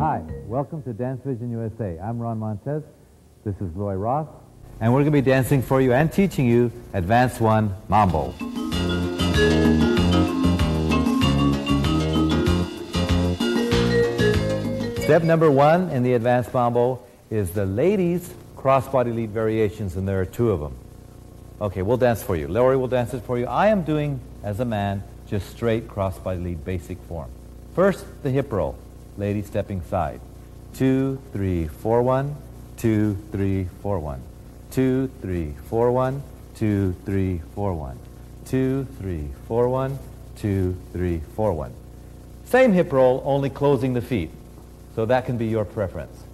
Hi, welcome to Dance Vision USA. I'm Ron Montez. This is Roy Ross. And we're going to be dancing for you and teaching you Advanced 1 Mambo. Step number one in the Advanced Mambo is the ladies' crossbody lead variations, and there are two of them. Okay, we'll dance for you. Lori will dance it for you. I am doing, as a man, just straight crossbody lead basic form. First, the hip roll. Lady stepping side. Two, three, four, one. Two, three, four, one. Two, three, four, one. Two, three, four, one. Two, three, four, one. Two, three, four, one. Same hip roll, only closing the feet. So that can be your preference.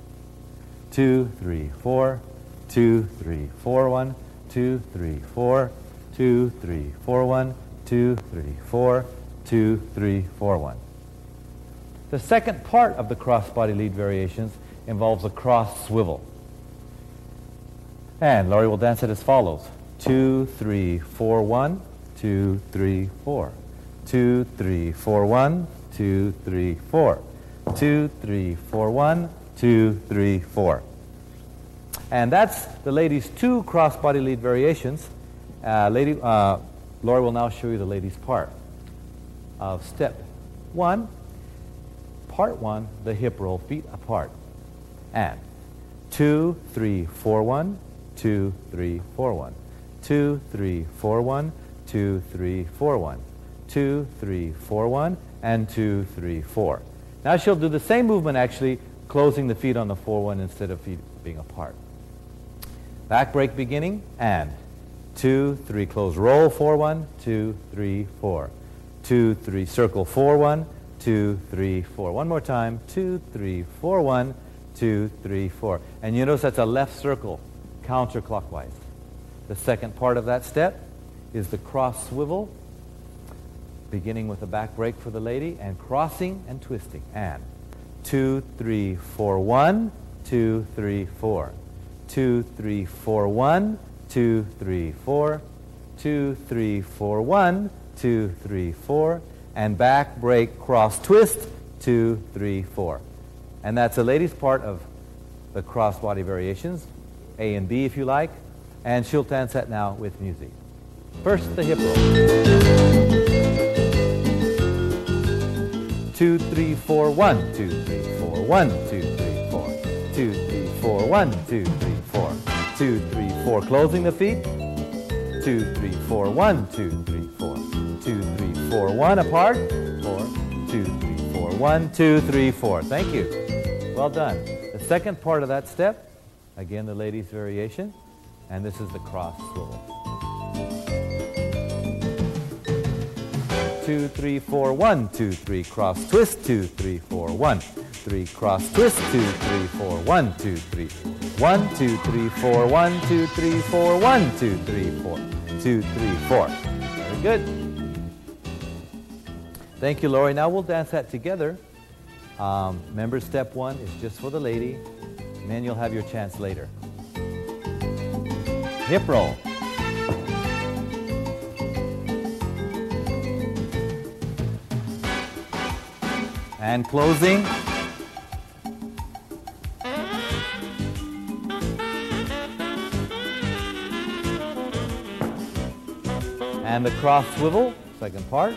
Two, three, four. Two, three, four, one. Two, three, four. Two, three, four, one. Two, three, four. Two, three, four, one. The second part of the cross-body lead variations involves a cross swivel. And Laurie will dance it as follows. Two, three, four, one, two, three, four. Two, three, four, one, two, three, four. Two, three, four, one, two, three, four. And that's the ladies' two cross-body lead variations. Uh, lady, uh, Laurie will now show you the ladies' part of step one part one, the hip roll, feet apart. And two, three, four, one, two, three, four, one, two, three, four, one, two, three, four, one, two, three, four, one, and two, three, four. Now she'll do the same movement actually, closing the feet on the four, one instead of feet being apart. Back break beginning, and two, three, close, roll, four, one, two, three, four, two, three, circle, four, one, two, three, four. One more time. Two, three, four, one, two, three, four. And you notice that's a left circle counterclockwise. The second part of that step is the cross swivel, beginning with a back break for the lady, and crossing and twisting. And two, three, four, one, two, three, four. Two, three, four, one, two, three, four. Two, three, four, one, two, three, four and back, break, cross, twist, two, three, four. And that's the ladies' part of the crossbody variations, A and B if you like, and she'll dance that now with music. First, the hip roll. Two, three, four, one, two, three, four, one, two, three, four, two, three, four, one, two, three, four, two, three, four. Closing the feet. Two, three, four, one, two, three, four, one apart. Four, two, three, four, one, two, three, four. Thank you. Well done. The second part of that step, again, the ladies' variation, and this is the cross swivel. Two, three, four, one, two, three, cross twist, two, three, four, one, three, cross twist, two, three, four, one, two, three, one, two, three, four, one, two, three, four, one, two, three, four, two, three, four. Very good. Thank you, Laurie. Now we'll dance that together. Um, remember, step one is just for the lady, then you'll have your chance later. Hip roll. And closing. And the cross swivel, second part.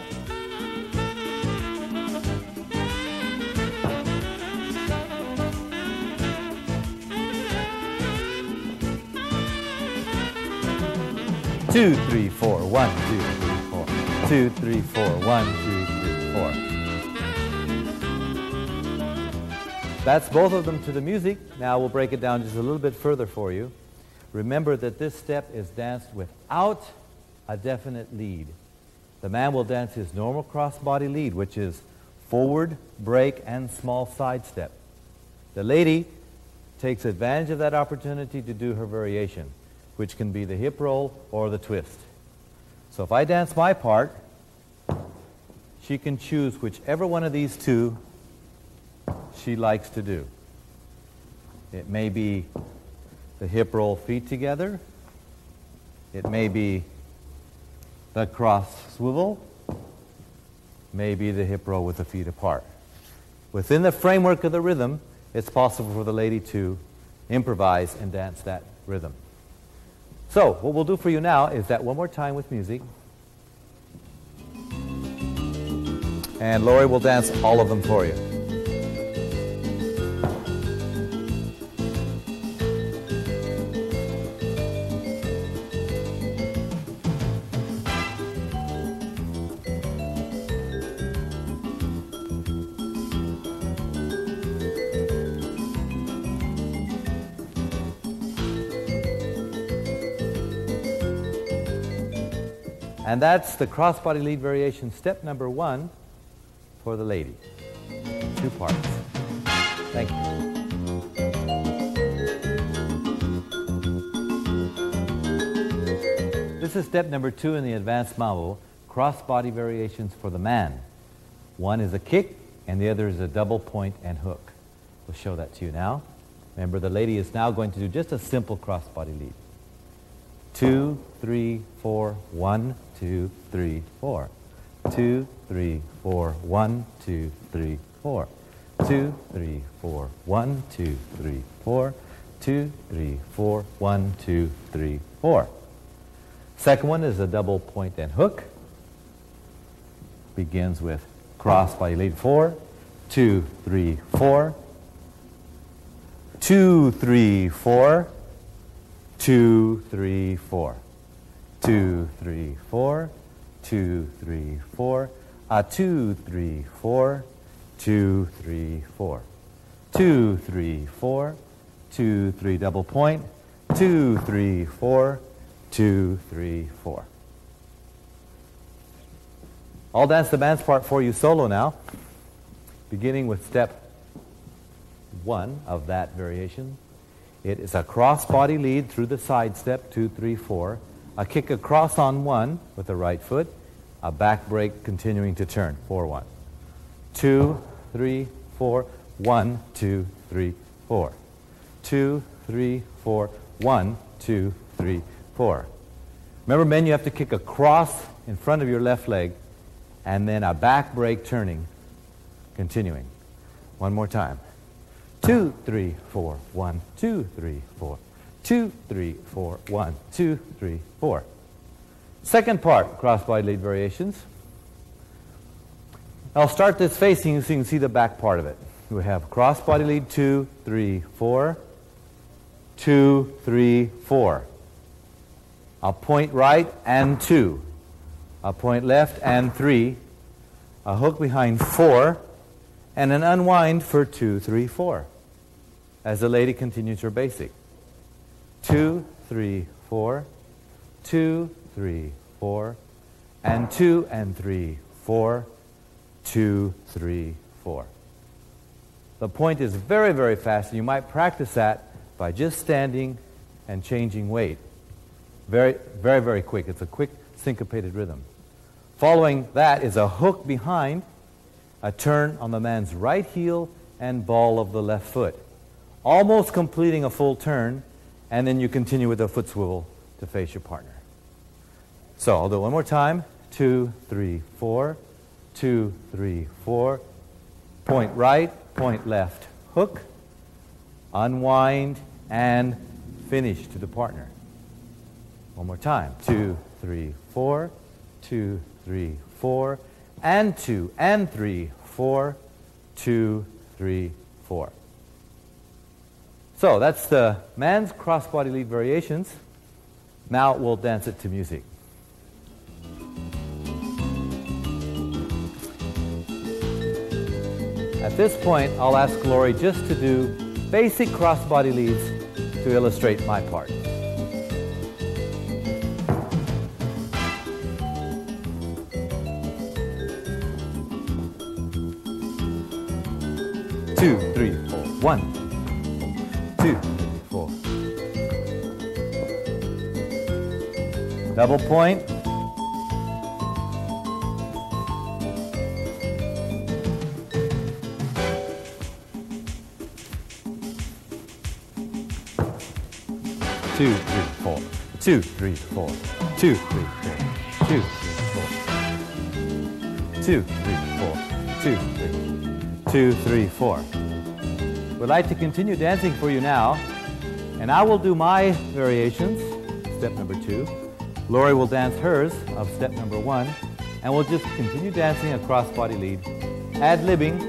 Two, three, four. One, two, three, four. Two, three, four. One, two, three, four. That's both of them to the music. Now we'll break it down just a little bit further for you. Remember that this step is danced without a definite lead. The man will dance his normal crossbody lead, which is forward, break, and small side step. The lady takes advantage of that opportunity to do her variation which can be the hip roll or the twist. So if I dance my part, she can choose whichever one of these two she likes to do. It may be the hip roll feet together. It may be the cross swivel. Maybe the hip roll with the feet apart. within the framework of the rhythm, it's possible for the lady to improvise and dance that rhythm. So, what we'll do for you now is that one more time with music. And Lori will dance all of them for you. And that's the crossbody lead variation, step number one for the lady. Two parts. Thank you. This is step number two in the advanced mambo, crossbody variations for the man. One is a kick, and the other is a double point and hook. We'll show that to you now. Remember, the lady is now going to do just a simple crossbody lead. Two, three, four, one, two, three, four. Two, three, four, one, two, three, four. Two, three, four, one, two, three, four. Two, three, four, one, two, three, four. Second one is a double point and hook. Begins with cross body lead four, two, three, four. Two, three, four. Two, three, four. Two, three, four. Two, three, four. A two, three, four. Two, three, four. Two, three, four. Two, three, double point. Two, three, four. Two, three, four. I'll dance the band's part for you solo now, beginning with step one of that variation. It is a cross body lead through the side step, two, three, four. A kick across on one with the right foot. A back break continuing to turn, four, one. Two, three, four. One, two, three, four. Two, three, four. One, two, three, four. Remember, men, you have to kick across in front of your left leg and then a back break turning, continuing. One more time. Two, three, four, one, two, three, four. Two, three, four, one, two, three, four. Second part, crossbody lead variations. I'll start this facing so you can see the back part of it. We have crossbody lead two, three, four, two, three, four. A point right and two. A point left and three. A hook behind four. And an unwind for two, three, four. As the lady continues her basic. Two, three, four. Two, three, four. And two and three, four. Two, three, four. The point is very, very fast, and you might practice that by just standing and changing weight. Very, very, very quick. It's a quick syncopated rhythm. Following that is a hook behind, a turn on the man's right heel, and ball of the left foot. Almost completing a full turn, and then you continue with a foot swivel to face your partner. So I'll do it one more time. Two, three, four. Two, three, four. Point right, point left. Hook, unwind, and finish to the partner. One more time. Two, three, four. Two, three, four. And two, and three, four. Two, three, four. So that's the man's crossbody lead variations. Now we'll dance it to music. At this point, I'll ask Lori just to do basic crossbody leads to illustrate my part. Two, three, four. One, two, four. Double point. Two, three, four. Two, three, four. Two, three, four. Two, three, four. Two, three, four. Two, three. two, three, four. We'd like to continue dancing for you now, and I will do my variations, step number two. Lori will dance hers of step number one, and we'll just continue dancing a cross-body lead, ad-libbing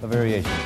a variations.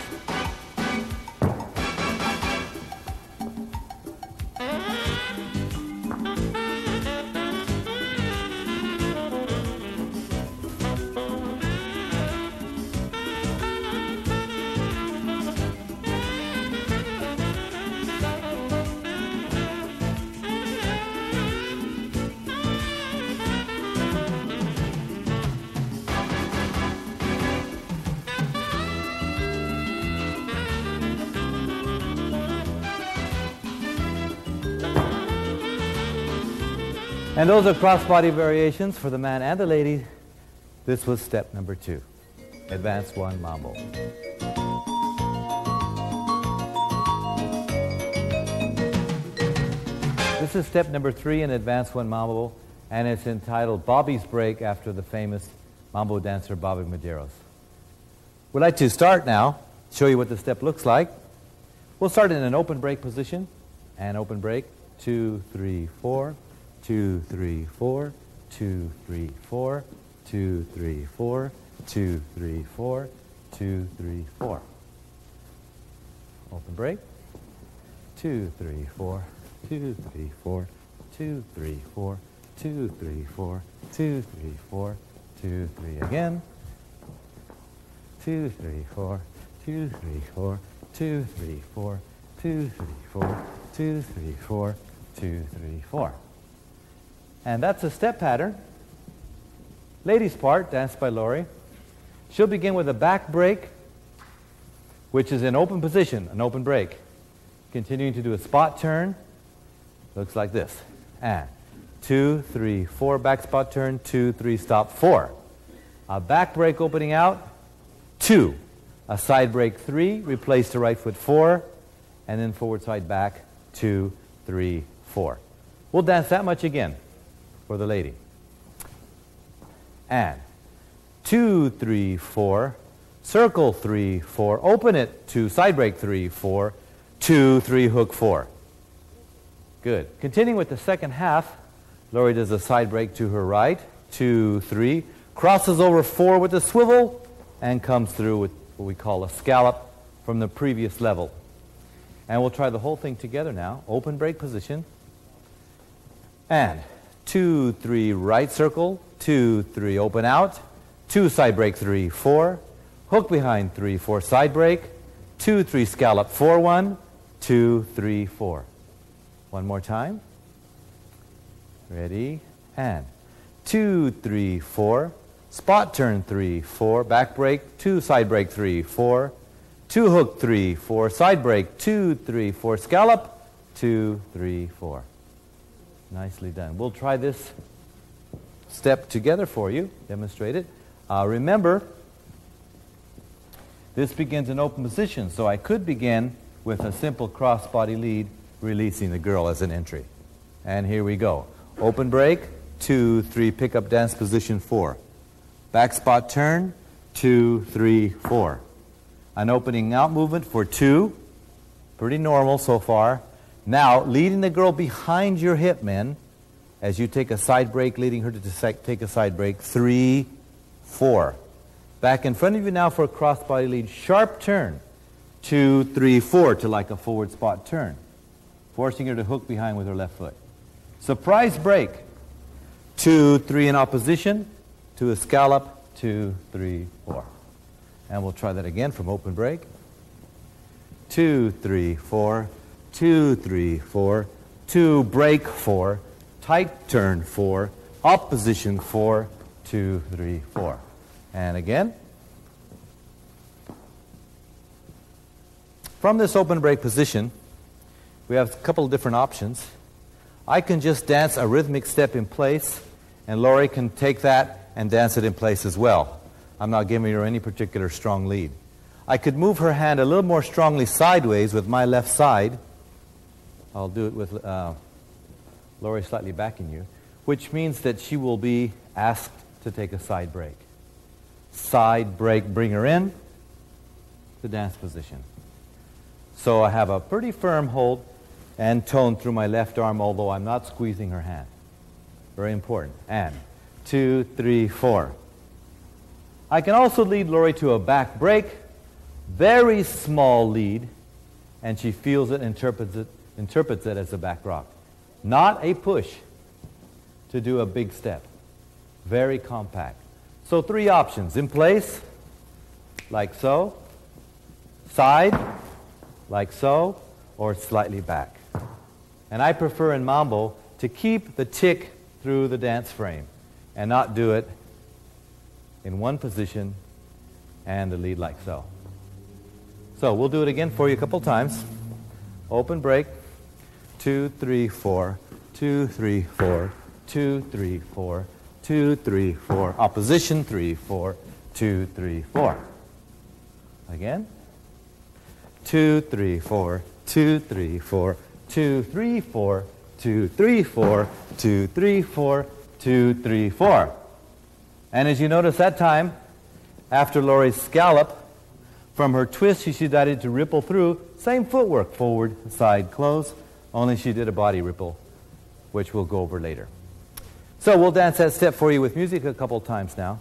And those are cross-body variations for the man and the lady. This was step number two, advanced one mambo. This is step number three in advanced one mambo, and it's entitled Bobby's Break after the famous mambo dancer Bobby Medeiros. We'd like to start now, show you what the step looks like. We'll start in an open break position, and open break, two, three, four, two, three, four, two, three, four, two, three, four, two, three, four, two, three, four. Open break. Two, three, four, two, three, four, two, three, four, two, three, four, two, three, four, two, three again. Two, three, four, two, three, four, two, three, four, two, three, four, two, three, four, two, three, four. And that's a step pattern. Ladies part, danced by Lori. She'll begin with a back break, which is an open position, an open break. Continuing to do a spot turn. Looks like this. And two, three, four, back spot turn, two, three, stop, four. A back break opening out, two. A side break, three, replace the right foot, four, and then forward side back, two, three, four. We'll dance that much again for the lady. And two, three, four, circle three, four, open it to side break three, four, two, three, hook four. Good. Continuing with the second half, Lori does a side break to her right, two, three, crosses over four with a swivel, and comes through with what we call a scallop from the previous level. And we'll try the whole thing together now. Open break position. And two, three, right circle, two, three, open out, two, side break, three, four, hook behind, three, four, side break, two, three, scallop, four, one, two, three, four. One more time. Ready, and two, three, four, spot turn, three, four, back break, two, side break, three, four, two, hook, three, four, side break, two, three, four, scallop, two, three, four. Nicely done. We'll try this step together for you, demonstrate it. Uh, remember, this begins in open position, so I could begin with a simple cross-body lead, releasing the girl as an entry. And here we go. Open break, two, three, pick up dance position, four. Back spot turn, two, three, four. An opening out movement for two, pretty normal so far. Now, leading the girl behind your hip, men, as you take a side break, leading her to take a side break. Three, four. Back in front of you now for a crossbody lead. Sharp turn. Two, three, four to like a forward spot turn. Forcing her to hook behind with her left foot. Surprise break. Two, three in opposition to a scallop. Two, three, four. And we'll try that again from open break. Two, three, four two, three, four, two, break, four, tight turn, four, opposition, four, two, three, four. And again. From this open break position, we have a couple of different options. I can just dance a rhythmic step in place, and Lori can take that and dance it in place as well. I'm not giving her any particular strong lead. I could move her hand a little more strongly sideways with my left side, I'll do it with uh, Lori slightly backing you, which means that she will be asked to take a side break. side break, bring her in, the dance position. So I have a pretty firm hold and tone through my left arm, although I'm not squeezing her hand. Very important. And two, three, four. I can also lead Lori to a back break, very small lead, and she feels it, interprets it, interprets it as a back rock. Not a push to do a big step. Very compact. So three options. In place, like so. Side, like so, or slightly back. And I prefer in Mambo to keep the tick through the dance frame and not do it in one position and the lead like so. So we'll do it again for you a couple times. Open break. Two, three, four. Two, three, four. Two, three, four. Two, three, four. Opposition. Three, four. Two, three, four. Again. Two, three, four. Two, three, four. Two, three, four. Two, three, four. Two, three, four. Two, three, four. And as you notice that time, after Lori's scallop, from her twist, she decided to ripple through. Same footwork, forward, side, close, only she did a body ripple, which we'll go over later. So we'll dance that step for you with music a couple times now.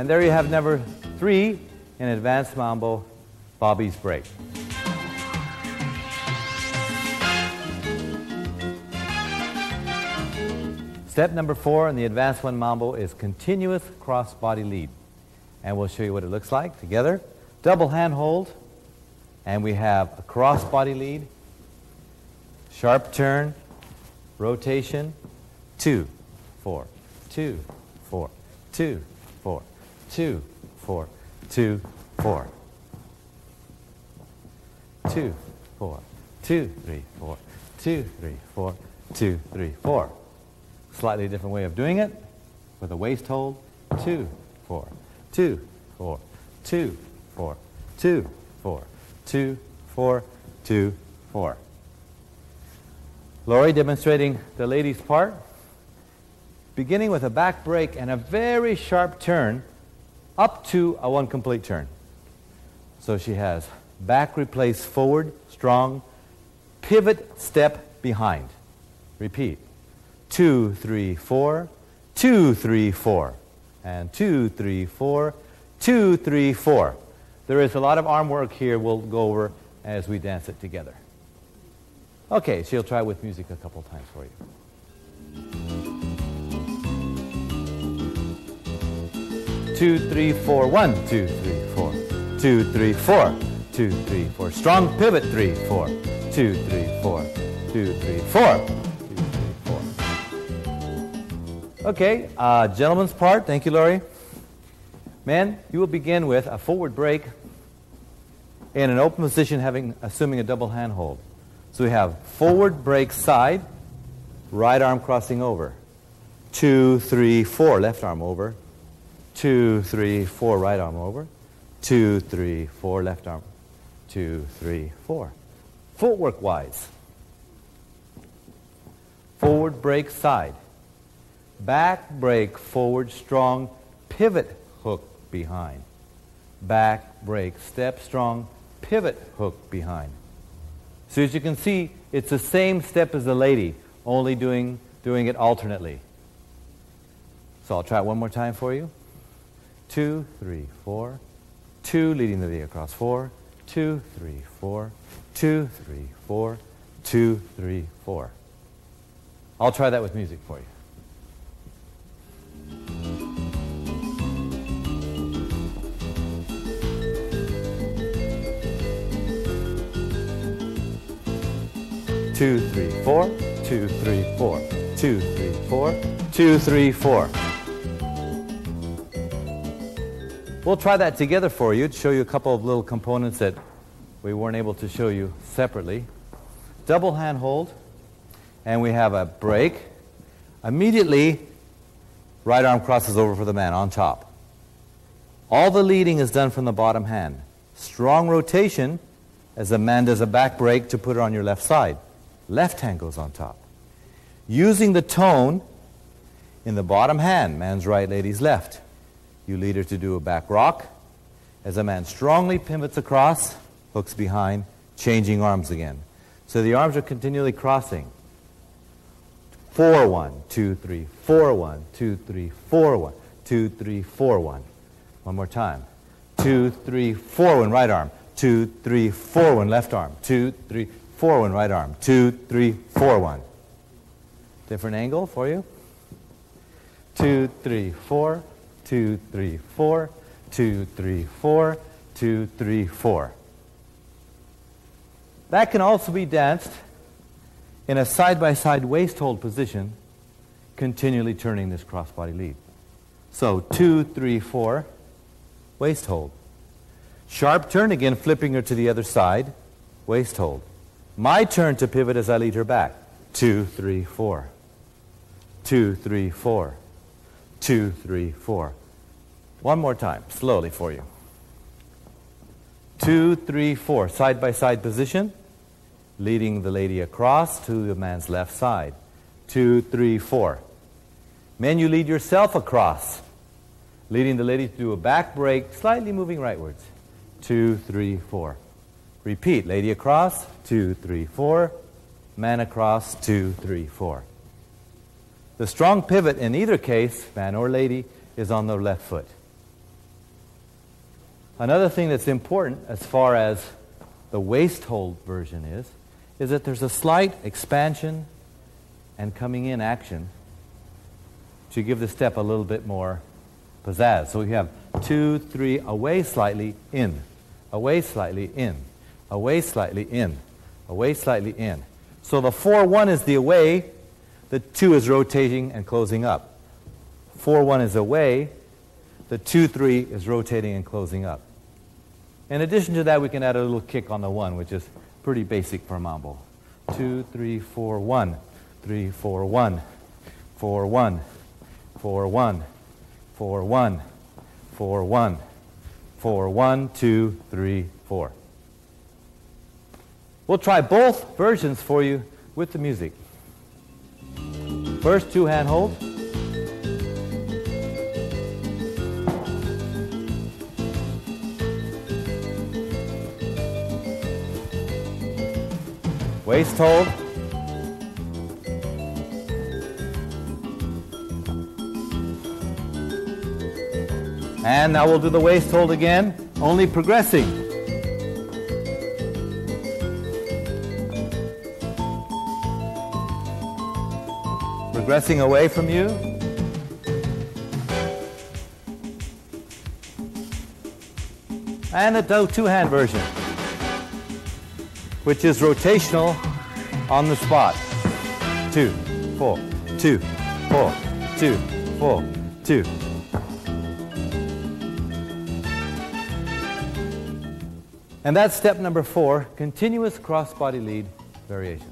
And there you have number three in Advanced Mambo, Bobby's Break. Step number four in the Advanced One Mambo is continuous cross body lead. And we'll show you what it looks like together. Double hand hold, and we have a cross body lead, sharp turn, rotation, two, four, two, four, two, four, two, four, two, four. Two, four, two, three, four, two, three, four, two, three, four. Slightly different way of doing it with a waist hold. Two, four, two, four, two, four, two, four, two, four, two, four. Lori demonstrating the lady's part, beginning with a back break and a very sharp turn up to a one complete turn. So she has back replace forward, strong, pivot, step, behind. Repeat. Two, three, four, two, three, four, and two, three, four, two, three, four. There is a lot of arm work here we'll go over as we dance it together. Okay, she'll try with music a couple times for you. Two, three, four, one, two, three, four, two, three, four, two, three, four. Strong pivot, three, four, two, three, four, two, three, four, two, three, four. Okay, uh, gentleman's part. Thank you, Laurie. Men, you will begin with a forward break in an open position, having assuming a double hand hold. So we have forward break side, right arm crossing over. Two, three, four, left arm over two, three, four, right arm over, two, three, four, left arm, two, three, four. Footwork wise, forward break side, back break forward strong, pivot hook behind, back break step strong, pivot hook behind. So as you can see, it's the same step as the lady, only doing, doing it alternately. So I'll try it one more time for you two, three, four, two, leading the V across, four, two, three, four, two, three, four, two, three, four. I'll try that with music for you. Two, three, four, two, three, four, two, three, four, two, three, four. We'll try that together for you to show you a couple of little components that we weren't able to show you separately. Double hand hold, and we have a break. Immediately, right arm crosses over for the man on top. All the leading is done from the bottom hand. Strong rotation as the man does a back break to put it on your left side. Left hand goes on top. Using the tone in the bottom hand, man's right, lady's left. You lead her to do a back rock as a man strongly pivots across, hooks behind, changing arms again. So the arms are continually crossing. Four, one, two, three, four, one, two, three, four, one, two, three, four, one. One more time. Two, three, four, one, right arm. Two, three, four, one, left arm. Two, three, four, one, right arm. Two, three, four, one. Different angle for you. Two, three, four, two, three, four, two, three, four, two, three, four. That can also be danced in a side-by-side waist hold position, continually turning this crossbody lead. So two, three, four, waist hold. Sharp turn again, flipping her to the other side, waist hold. My turn to pivot as I lead her back. Two, three, four. Two, three, four. Two, three, four. One more time, slowly for you. Two, three, four. Side by side position, leading the lady across to the man's left side. Two, three, four. Men, you lead yourself across, leading the lady to do a back break, slightly moving rightwards. Two, three, four. Repeat. Lady across, two, three, four. Man across, two, three, four. The strong pivot in either case, man or lady, is on the left foot. Another thing that's important as far as the waist hold version is, is that there's a slight expansion and coming in action to give the step a little bit more pizzazz. So we have two, three, away slightly, in, away slightly, in, away slightly, in, away slightly, in. So the 4 1 is the away, the 2 is rotating and closing up. 4 1 is away, the 2 3 is rotating and closing up. In addition to that, we can add a little kick on the 1, which is pretty basic for mambo. 2 3 4 1, 4 1, 4 1, 4 1, 4 1, 4 1, 4 1, 2 3 4. We'll try both versions for you with the music. First, two hand hold. Waist hold. And now we'll do the waist hold again, only progressing. Progressing away from you. And the two-hand version, which is rotational on the spot. Two, four, two, four, two, four, two. And that's step number four, continuous cross-body lead variation.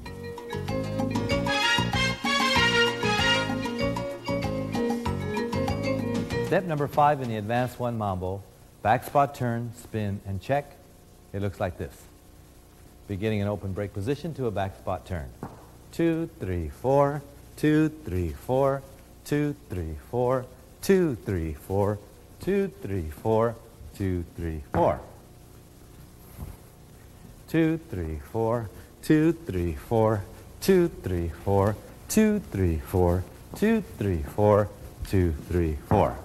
Step number five in the advanced one mambo, back spot turn, spin, and check. It looks like this. Beginning an open break position to a back spot turn. Two, three, four, two, three, four, two, three, four, two, three, four, two, three, four, two, three, four two, three, four, two, three, four, two, three, four, two, three, four, two, three, four, two, three, four.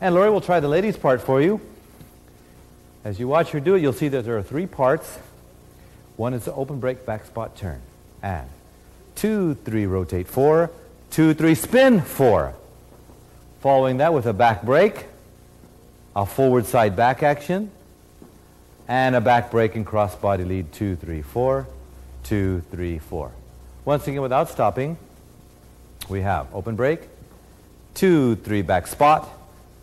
And Lori will try the ladies' part for you. As you watch her do it, you'll see that there are three parts. One is the open break back spot turn. And two, three, rotate four, two, three, spin four. Following that with a back break, a forward side back action, and a back break and cross body lead, two, three, four, two, three, four. Once again, without stopping, we have open break, two, three, back spot,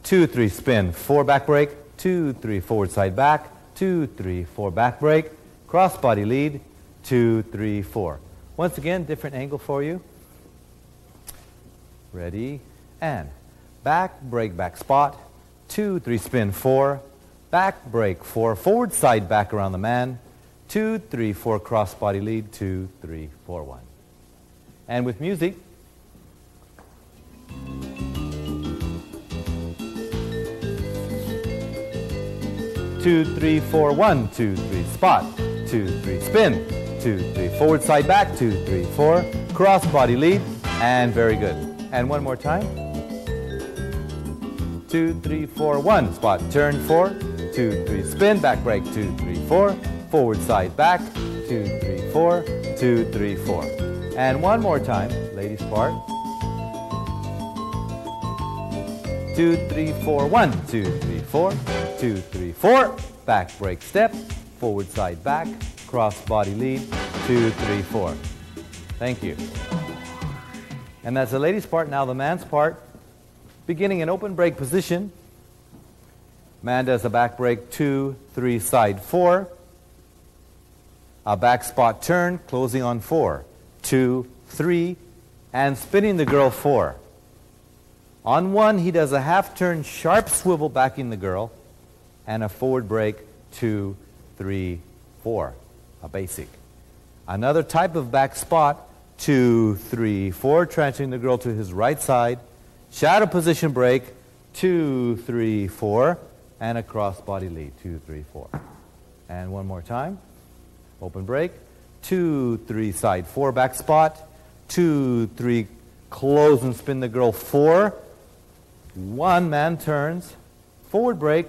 two, three, spin, four, back break, two, three, forward side back, two, three, four, back break, cross body lead, two, three, four. Once again, different angle for you. Ready, and back, break, back spot, two, three, spin, four, back, break, four, forward side back around the man, two, three, four, cross body lead, two, three, four, one. And with music, two, three, four, one, two, three, spot, two, three, spin, two, three, forward side back, two, three, four, cross body lead, and very good. And one more time. Two, three, four, one, spot, turn, four, two, three, spin, back break, two, three, four, forward side back, two, three, four, two, three, four. And one more time, ladies part. Two, three, four, one, two, three, four, two, three, four. Back break step, forward side back, cross body lead, two, three, four. Thank you. And that's the ladies' part. Now the man's part. Beginning in open break position. Man does a back break, two, three, side, four. A back spot turn, closing on four, two, three, and spinning the girl four. On one, he does a half turn, sharp swivel backing the girl, and a forward break, two, three, four, a basic. Another type of back spot, two, three, four, transferring the girl to his right side, shadow position break, two, three, four, and a cross body lead, two, three, four. And one more time, open break, two, three, side, four, back spot, two, three, close and spin the girl, four, one man turns, forward break,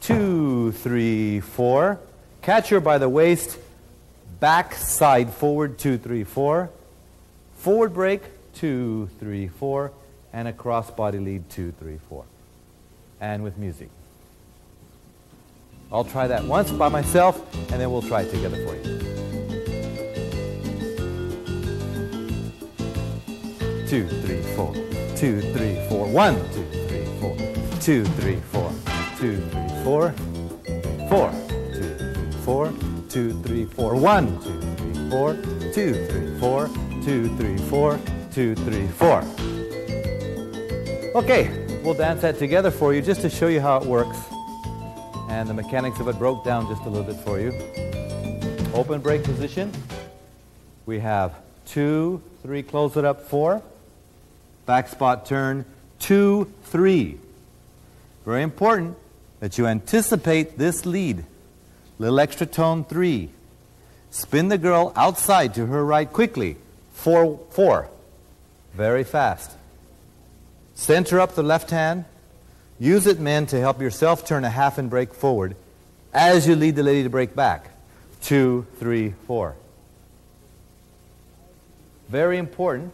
two, three, four. Catch her by the waist, back side forward, two, three, four. Forward break, two, three, four. And a cross body lead, two, three, four. And with music. I'll try that once by myself, and then we'll try it together for you. Two, three, four two, three, four. One, two, three, four. Two, three, four. Two, three, four. Four. Two, three, four. Two, three, four. One, two, three, four. Two, three, four. Two, three, four. Two, three, four. Okay, we'll dance that together for you just to show you how it works. And the mechanics of it broke down just a little bit for you. Open break position. We have two, three, close it up, four back spot turn, two, three. Very important that you anticipate this lead. Little extra tone, three. Spin the girl outside to her right quickly, four, four. Very fast. Center up the left hand. Use it, men, to help yourself turn a half and break forward as you lead the lady to break back. Two, three, four. Very important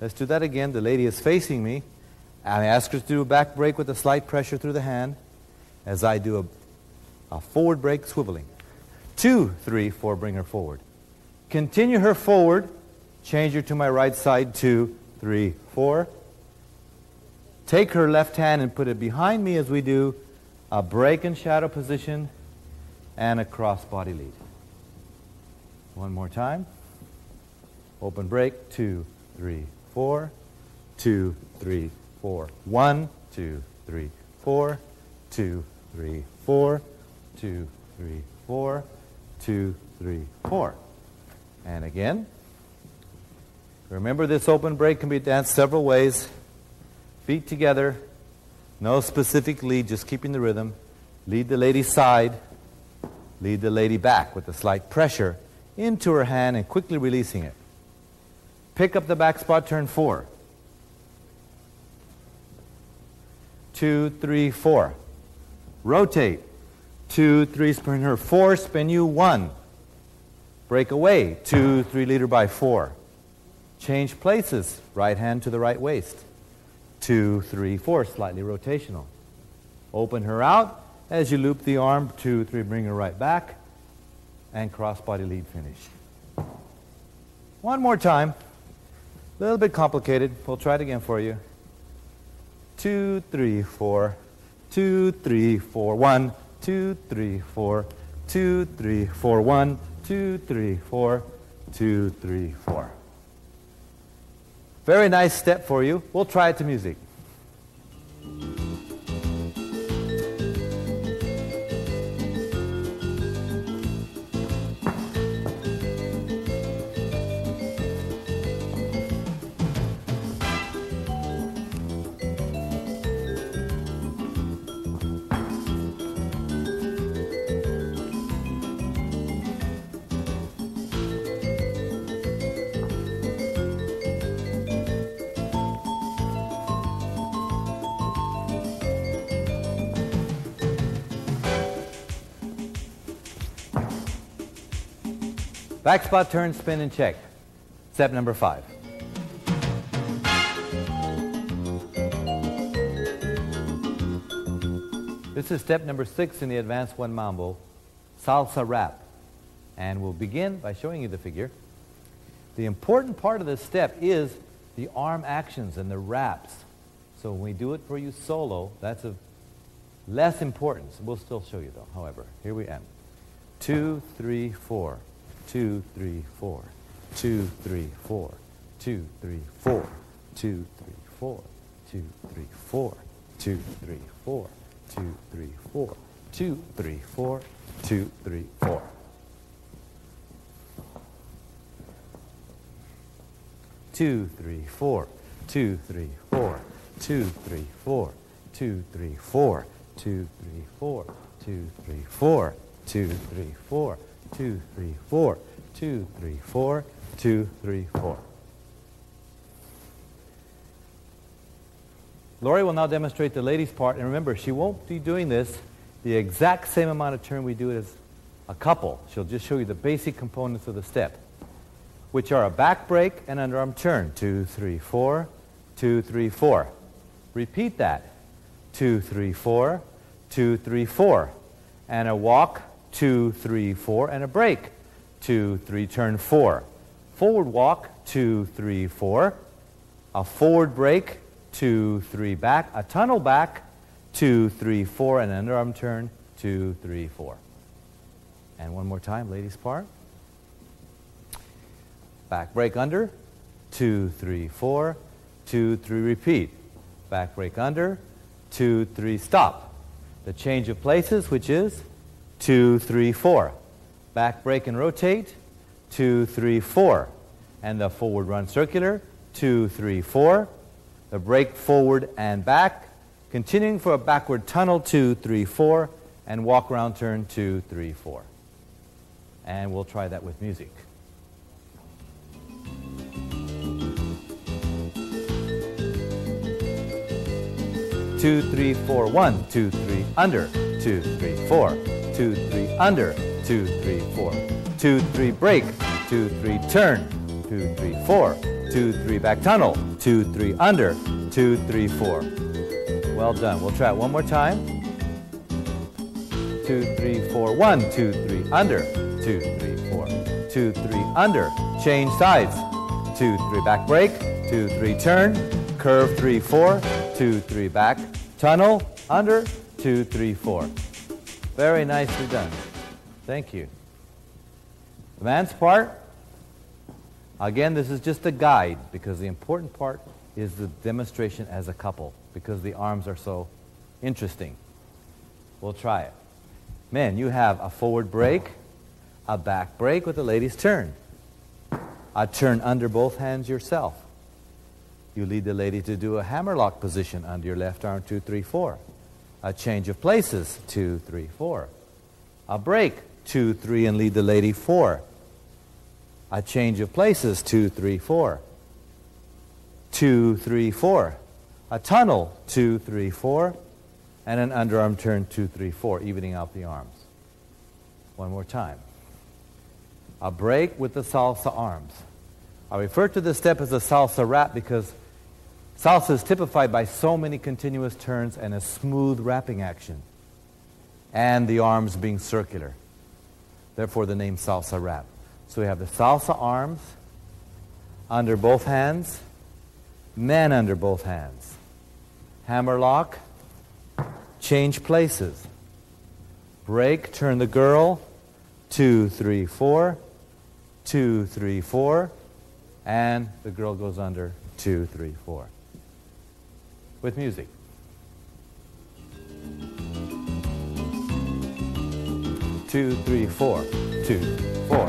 Let's do that again. The lady is facing me. I ask her to do a back break with a slight pressure through the hand as I do a, a forward break swiveling. Two, three, four, bring her forward. Continue her forward. Change her to my right side. Two, three, four. Take her left hand and put it behind me as we do a break and shadow position and a cross body lead. One more time. Open break. Two, three, four, two, three, four. One, two, three, four, two, three, four, two, three, four, two, three, four. And again. Remember this open break can be danced several ways. Feet together, no specific lead, just keeping the rhythm. Lead the lady side, lead the lady back with a slight pressure into her hand and quickly releasing it. Pick up the back spot, turn four. Two, three, four. Rotate. Two, three, spin her. Four, spin you. One. Break away. Two, three, leader by four. Change places. Right hand to the right waist. Two, three, four. Slightly rotational. Open her out as you loop the arm. Two, three, bring her right back. And cross body lead finish. One more time. A little bit complicated. We'll try it again for you. Two, three, four. Two, three, four. One, two, three, four. Two, three, four. One, two, three, four. Two, three, four. Very nice step for you. We'll try it to music. Back spot, turn, spin, and check. Step number five. This is step number six in the advanced one mambo, salsa wrap. And we'll begin by showing you the figure. The important part of this step is the arm actions and the wraps. So when we do it for you solo, that's of less importance. We'll still show you though, however. Here we end. Two, three, four two, three, four, two, three, four, two, three, four, two, three, four, two, three, four, two, three, four, two, three, four, two, three, four, two, three, four. Two, three, four, two, three, four, two, three, four, two, three, four, two, three, four, two, three, four, two, three, four two, three, four, two, three, four, two, three, four. Lori will now demonstrate the ladies' part, and remember, she won't be doing this the exact same amount of turn we do it as a couple. She'll just show you the basic components of the step, which are a back break and underarm turn. Two, three, four, two, three, four. Repeat that. Two, three, four, two, three, four. And a walk, two, three, four, and a break. Two, three, turn, four. Forward walk, two, three, four. A forward break, two, three, back. A tunnel back, two, three, four, and an underarm turn, two, three, four. And one more time, ladies part. Back break under, two, three, four, two, three, repeat. Back break under, two, three, stop. The change of places, which is two, three, four. Back break and rotate, two, three, four. And the forward run circular, two, three, four. The break forward and back, continuing for a backward tunnel, two, three, four. And walk around turn, two, three, four. And we'll try that with music. Two, three, four, one, two, three, under, two, three, four two, three, under, two, three, four, two, three, break, two, three, turn, two, three, four, two, three, back tunnel, two, three, under, two, three, four. Well done. We'll try it one more time. Two, three, four, one, two, three, under, two, three, four, two, three, under, change sides, two, three, back break, two, three, turn, curve, three, four, two, three, back, tunnel, under, two, three, four. Very nicely done. Thank you. The man's part, again, this is just a guide because the important part is the demonstration as a couple because the arms are so interesting. We'll try it. Men, you have a forward break, a back break with the lady's turn, a turn under both hands yourself. You lead the lady to do a hammerlock position under your left arm, two, three, four. A change of places, two, three, four. A break, two, three, and lead the lady, four. A change of places, two, three, four. Two, three, four. A tunnel, two, three, four. And an underarm turn, two, three, four, evening out the arms. One more time. A break with the salsa arms. I refer to this step as a salsa wrap because Salsa is typified by so many continuous turns and a smooth wrapping action, and the arms being circular. Therefore, the name salsa wrap. So we have the salsa arms under both hands, men under both hands. Hammer lock, change places. Break, turn the girl, two, three, four, two, three, four, and the girl goes under, two, three, four. With music. Two, three, four, two, four,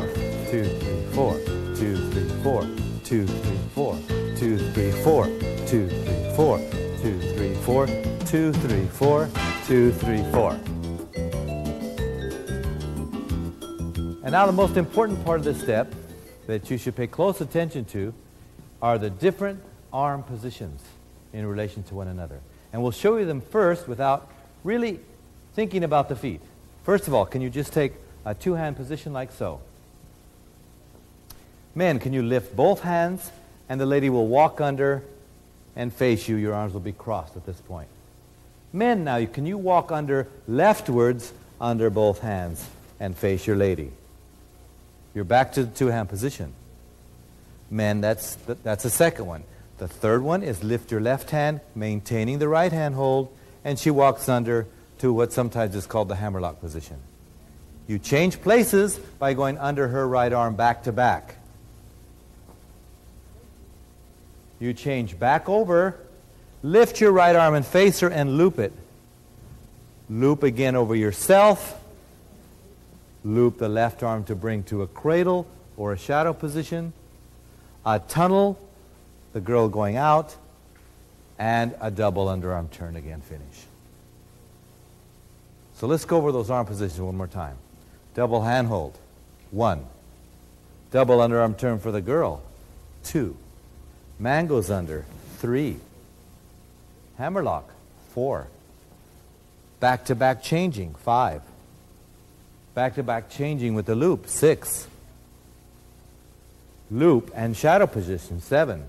two, three, four, two, three, four, two, three, four, two, three, four, two, three, four, two, three, four, two, three, four, two, three, four. And now the most important part of this step that you should pay close attention to are the different arm positions in relation to one another. And we'll show you them first without really thinking about the feet. First of all, can you just take a two-hand position like so? Men, can you lift both hands and the lady will walk under and face you. Your arms will be crossed at this point. Men, now, can you walk under leftwards under both hands and face your lady? You're back to the two-hand position. Men, that's the, that's the second one. The third one is lift your left hand, maintaining the right hand hold, and she walks under to what sometimes is called the hammerlock position. You change places by going under her right arm back to back. You change back over, lift your right arm and face her and loop it. Loop again over yourself. Loop the left arm to bring to a cradle or a shadow position. A tunnel, the girl going out, and a double underarm turn again finish. So let's go over those arm positions one more time. Double handhold, one. Double underarm turn for the girl, two. Man goes under, three. Hammerlock, four. Back to back changing, five. Back to back changing with the loop, six. Loop and shadow position, seven.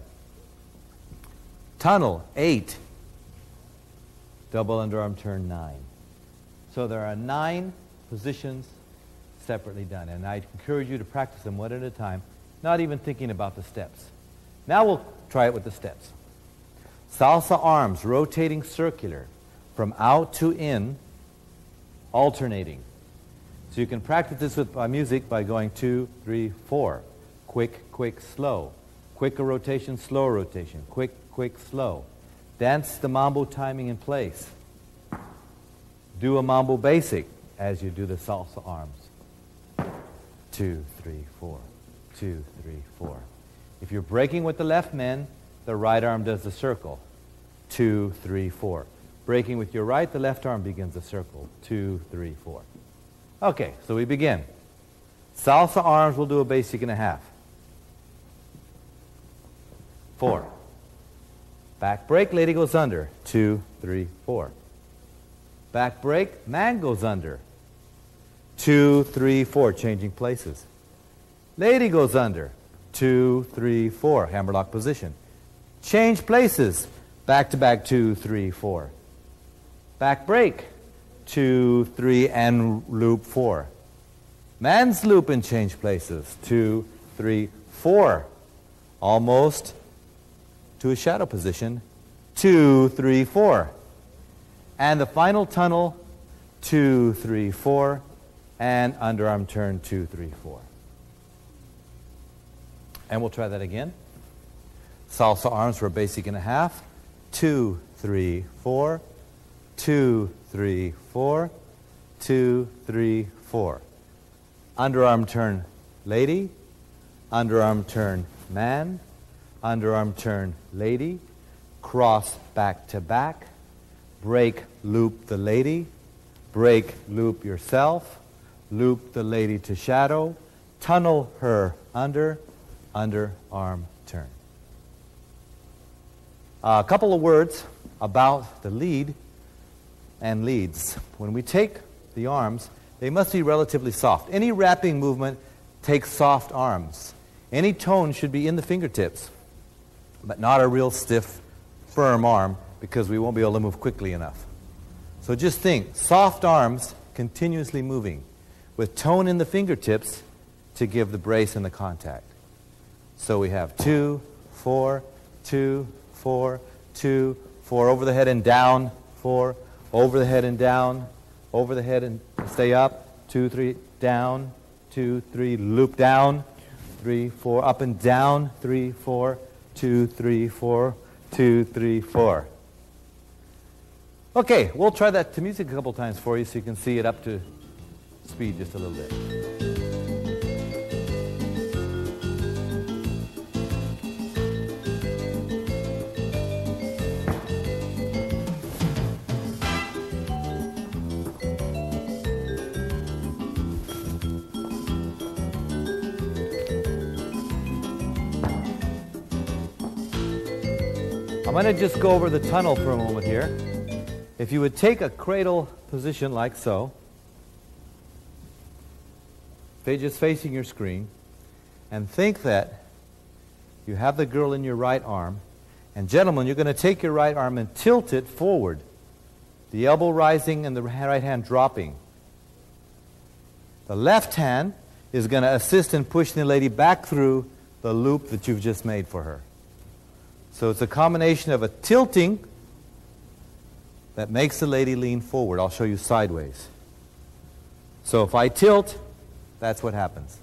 Tunnel, eight. Double underarm turn, nine. So there are nine positions separately done. And I encourage you to practice them one at a time, not even thinking about the steps. Now we'll try it with the steps. Salsa arms, rotating circular, from out to in, alternating. So you can practice this with by music by going two, three, four. Quick, quick, slow. Quicker rotation, slow rotation. Quick, quick, slow. Dance the mambo timing in place. Do a mambo basic as you do the salsa arms. Two, three, four. Two, three, four. If you're breaking with the left men, the right arm does the circle. Two, three, four. Breaking with your right, the left arm begins the circle. Two, three, four. Okay, so we begin. Salsa arms, we'll do a basic and a half. Four. Back break, lady goes under. Two, three, four. Back break, man goes under. Two, three, four, changing places. Lady goes under two, three, four. Hammerlock position. Change places. Back to back, two, three, four. Back break. Two, three, and loop four. Man's loop and change places. Two, three, four. Almost to a shadow position. Two, three, four. And the final tunnel. Two, three, four. And underarm turn. Two, three, four. And we'll try that again. Salsa arms for a basic and a half. Two, three, four. Two, three, four. Two, three, four. Underarm turn lady. Underarm turn man. Underarm turn lady. Cross back to back. Break, loop the lady. Break, loop yourself. Loop the lady to shadow. Tunnel her under underarm turn. A couple of words about the lead and leads. When we take the arms, they must be relatively soft. Any wrapping movement takes soft arms. Any tone should be in the fingertips, but not a real stiff, firm arm because we won't be able to move quickly enough. So just think soft arms continuously moving with tone in the fingertips to give the brace and the contact. So we have two, four, two, four, two, four, over the head and down, four, over the head and down, over the head and stay up, two, three, down, two, three, loop down, three, four, up and down, three, four, two, three, four, two, three, four. Okay, we'll try that to music a couple times for you so you can see it up to speed just a little bit. I'm going to just go over the tunnel for a moment here. If you would take a cradle position like so, just facing your screen, and think that you have the girl in your right arm, and gentlemen, you're going to take your right arm and tilt it forward, the elbow rising and the right hand dropping. The left hand is going to assist in pushing the lady back through the loop that you've just made for her. So it's a combination of a tilting that makes the lady lean forward. I'll show you sideways. So if I tilt, that's what happens.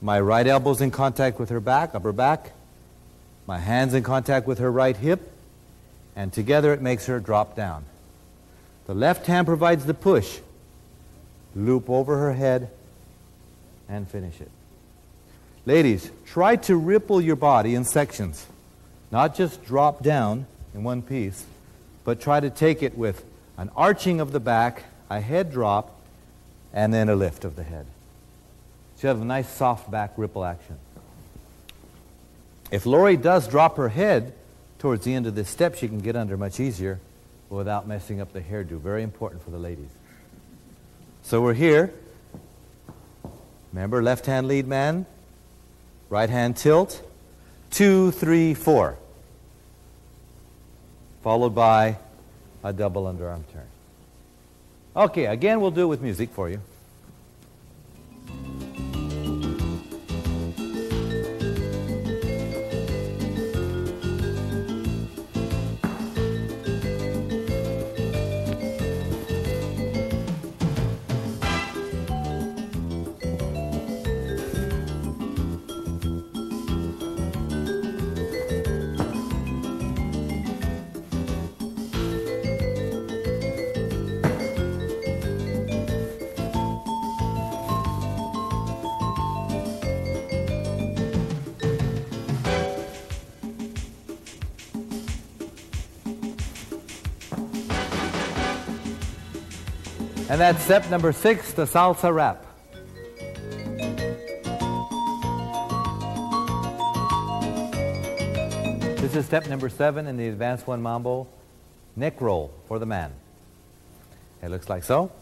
My right elbow's in contact with her back, upper back. My hand's in contact with her right hip. And together it makes her drop down. The left hand provides the push. Loop over her head and finish it. Ladies, try to ripple your body in sections. Not just drop down in one piece, but try to take it with an arching of the back, a head drop, and then a lift of the head. So you have a nice soft back ripple action. If Lori does drop her head towards the end of this step, she can get under much easier without messing up the hairdo. Very important for the ladies. So we're here. Remember, left hand lead man, right hand tilt, two, three, four followed by a double underarm turn. Okay, again, we'll do it with music for you. And that's step number six, the salsa wrap. This is step number seven in the advanced one mambo, neck roll for the man. It looks like so.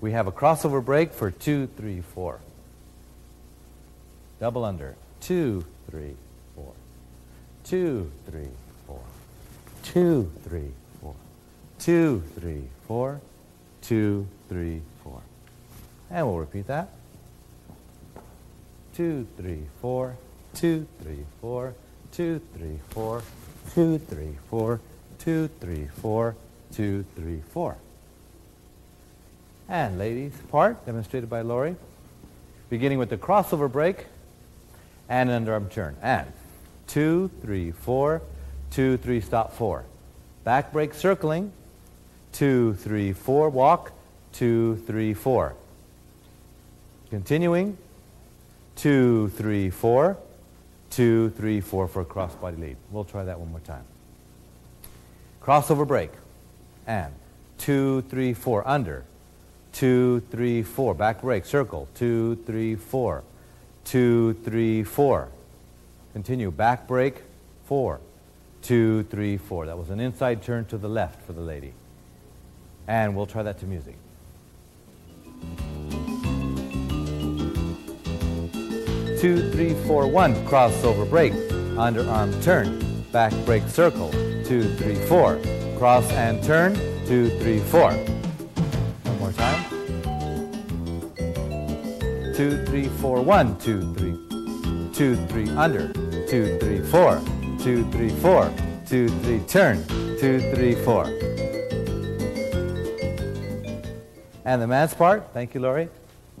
We have a crossover break for two, three, four. Double under. Two, three, four. Two, three, four. Two, three, four. Two, three, four, two, three, four. And we'll repeat that. Two, three, four, two, three, four, two, three, four, two, three, four, two, three, four, two, three, four. And ladies part, demonstrated by Lori, beginning with the crossover break and an underarm turn. And two, three, four, two, three, stop, four. Back break circling, two, three, four. Walk, two, three, four. Continuing, two, three, four, two, three, four for a crossbody lead. We'll try that one more time. Crossover break, and two, three, four, under, two, three, four, back break, circle, two, three, four, two, three, four. Continue, back break, four, two, three, four. That was an inside turn to the left for the lady. And we'll try that to music. Two, three, four, one. Crossover break. Underarm turn. Back break circle. Two, three, four. Cross and turn. Two, three, four. One more time. two, three, four, one, two, three, two, three, under, two, three, four, two, three, four, two, three, turn, two, three, four. And the man's part, thank you, Laurie.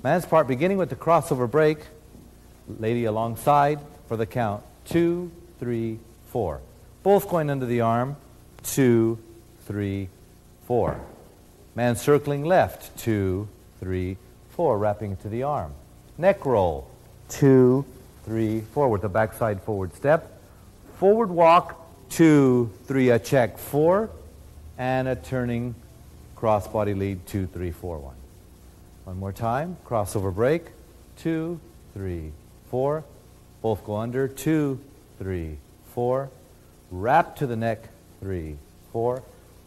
Man's part beginning with the crossover break, lady alongside for the count, two, three, four. Both going under the arm, two, three, four. Man circling left, two, three, four, wrapping to the arm. Neck roll, two, three, four, with the backside forward step. Forward walk, two, three, a check, four, and a turning crossbody lead, two, three, four, one. One more time, crossover break, two, three, four. Both go under, two, three, four. Wrap to the neck, three, four.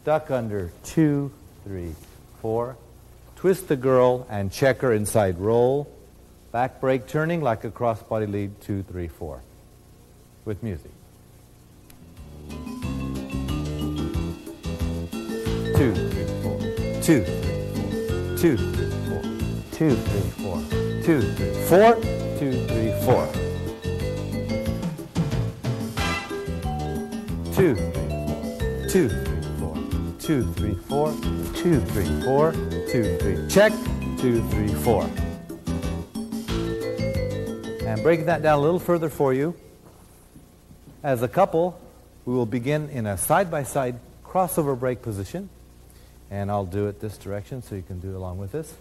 Duck under, two, three, four. Twist the girl and check her inside roll. Back break turning like a crossbody lead, two, three, four. With music. Two two, two, four, two, three, four, two, three, four, two, three, four, two, two, three, four, two, three, four, two, three, four, two, three. Check, two, three, four. And breaking that down a little further for you, as a couple, we will begin in a side-by-side crossover break position. And I'll do it this direction so you can do it along with this.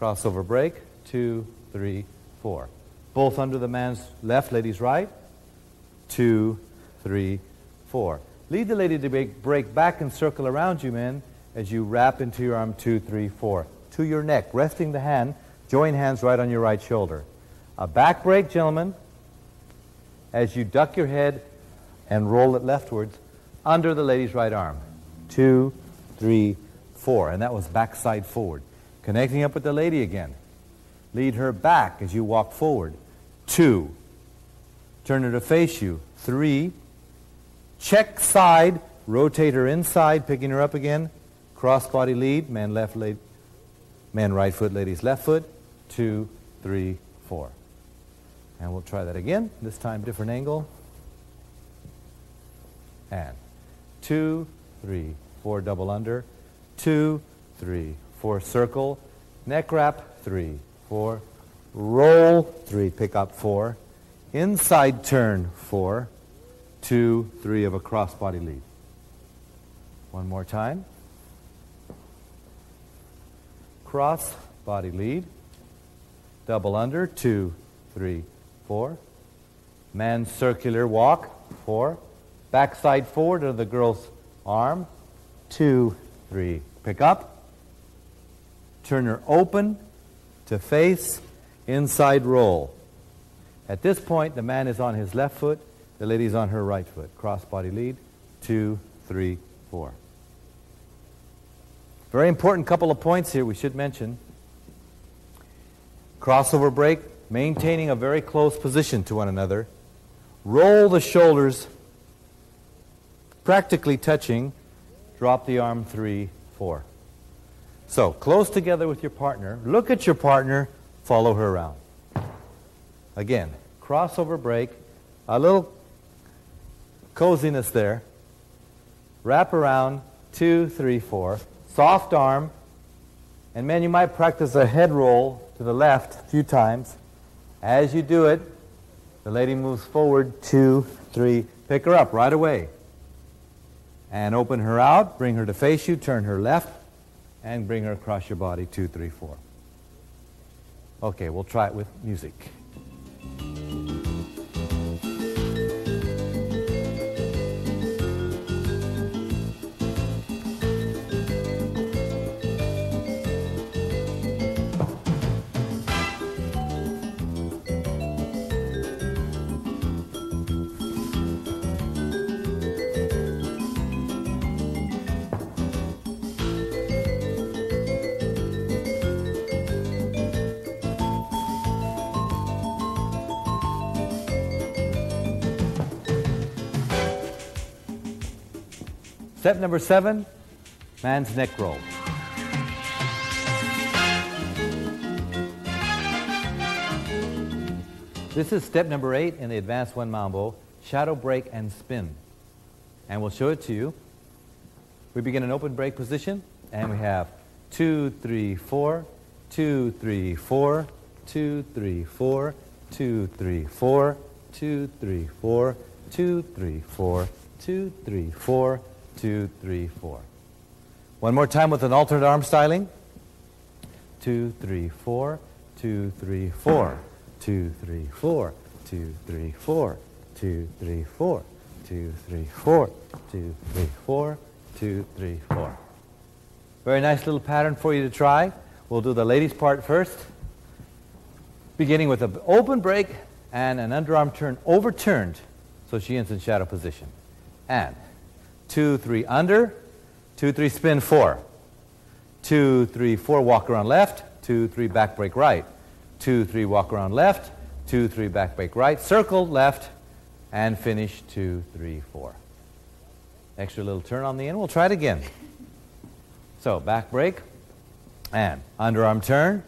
Crossover break, two, three, four. Both under the man's left, lady's right. Two, three, four. Lead the lady to break, break back and circle around you, men, as you wrap into your arm, two, three, four. To your neck, resting the hand, join hands right on your right shoulder. A back break, gentlemen, as you duck your head and roll it leftwards under the lady's right arm. Two, three, four. And that was backside forward. Connecting up with the lady again. Lead her back as you walk forward. Two. Turn her to face you. Three. Check side. Rotate her inside, picking her up again. Cross body lead. Man left leg. Man right foot, ladies left foot. Two, three, four. And we'll try that again. This time different angle. And two, three, four, double under. Two, three, four, circle. Neck wrap, three, four. Roll, three, pick up, four. Inside turn, four. Two, three of a crossbody lead. One more time. Cross body lead. Double under, two, three, four. Man circular walk, four. Backside forward of the girl's arm, two, three. Pick up. Turn her open to face, inside roll. At this point, the man is on his left foot, the lady's on her right foot. Cross body lead, two, three, four. Very important couple of points here we should mention. Crossover break, maintaining a very close position to one another. Roll the shoulders, practically touching. Drop the arm, three, four. So, close together with your partner. Look at your partner, follow her around. Again, crossover break, a little coziness there. Wrap around, two, three, four. Soft arm. And man, you might practice a head roll to the left a few times. As you do it, the lady moves forward, two, three, pick her up right away. And open her out, bring her to face you, turn her left, and bring her across your body, two, three, four. Okay, we'll try it with music. Step number seven, man's neck roll. This is step number eight in the advanced one mambo, shadow break and spin. And we'll show it to you. We begin in open break position, and we have two, three, four, two, three, four, two, three, four, two, three, four, two, three, four, two, three, four, two, three, four, two, three, four. One more time with an alternate arm styling. Two, three, four, two, three, four, two, three, four, two, three, four, two, three, four, two, three, four, two, three, four, two, three, four. Very nice little pattern for you to try. We'll do the ladies' part first, beginning with an open break and an underarm turn overturned, so she ends in shadow position. And two, three, under, two, three, spin, four. Two, three, four, walk around left, two, three, back break right. Two, three, walk around left, two, three, back break right, circle left, and finish two, three, four. Extra little turn on the end. We'll try it again. So back break and underarm turn,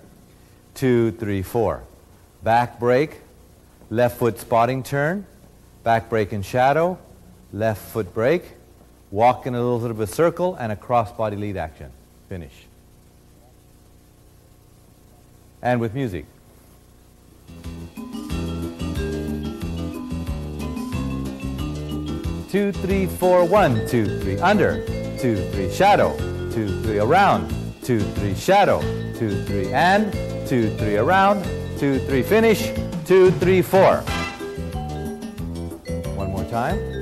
two, three, four. Back break, left foot spotting turn, back break and shadow, left foot break, walk in a little bit of a circle, and a cross body lead action. Finish. And with music. Two, three, four, one, two, three, under, two, three, shadow, two, three, around, two, three, shadow, two, three, and, two, three, around, two, three, finish, two, three, four. One more time.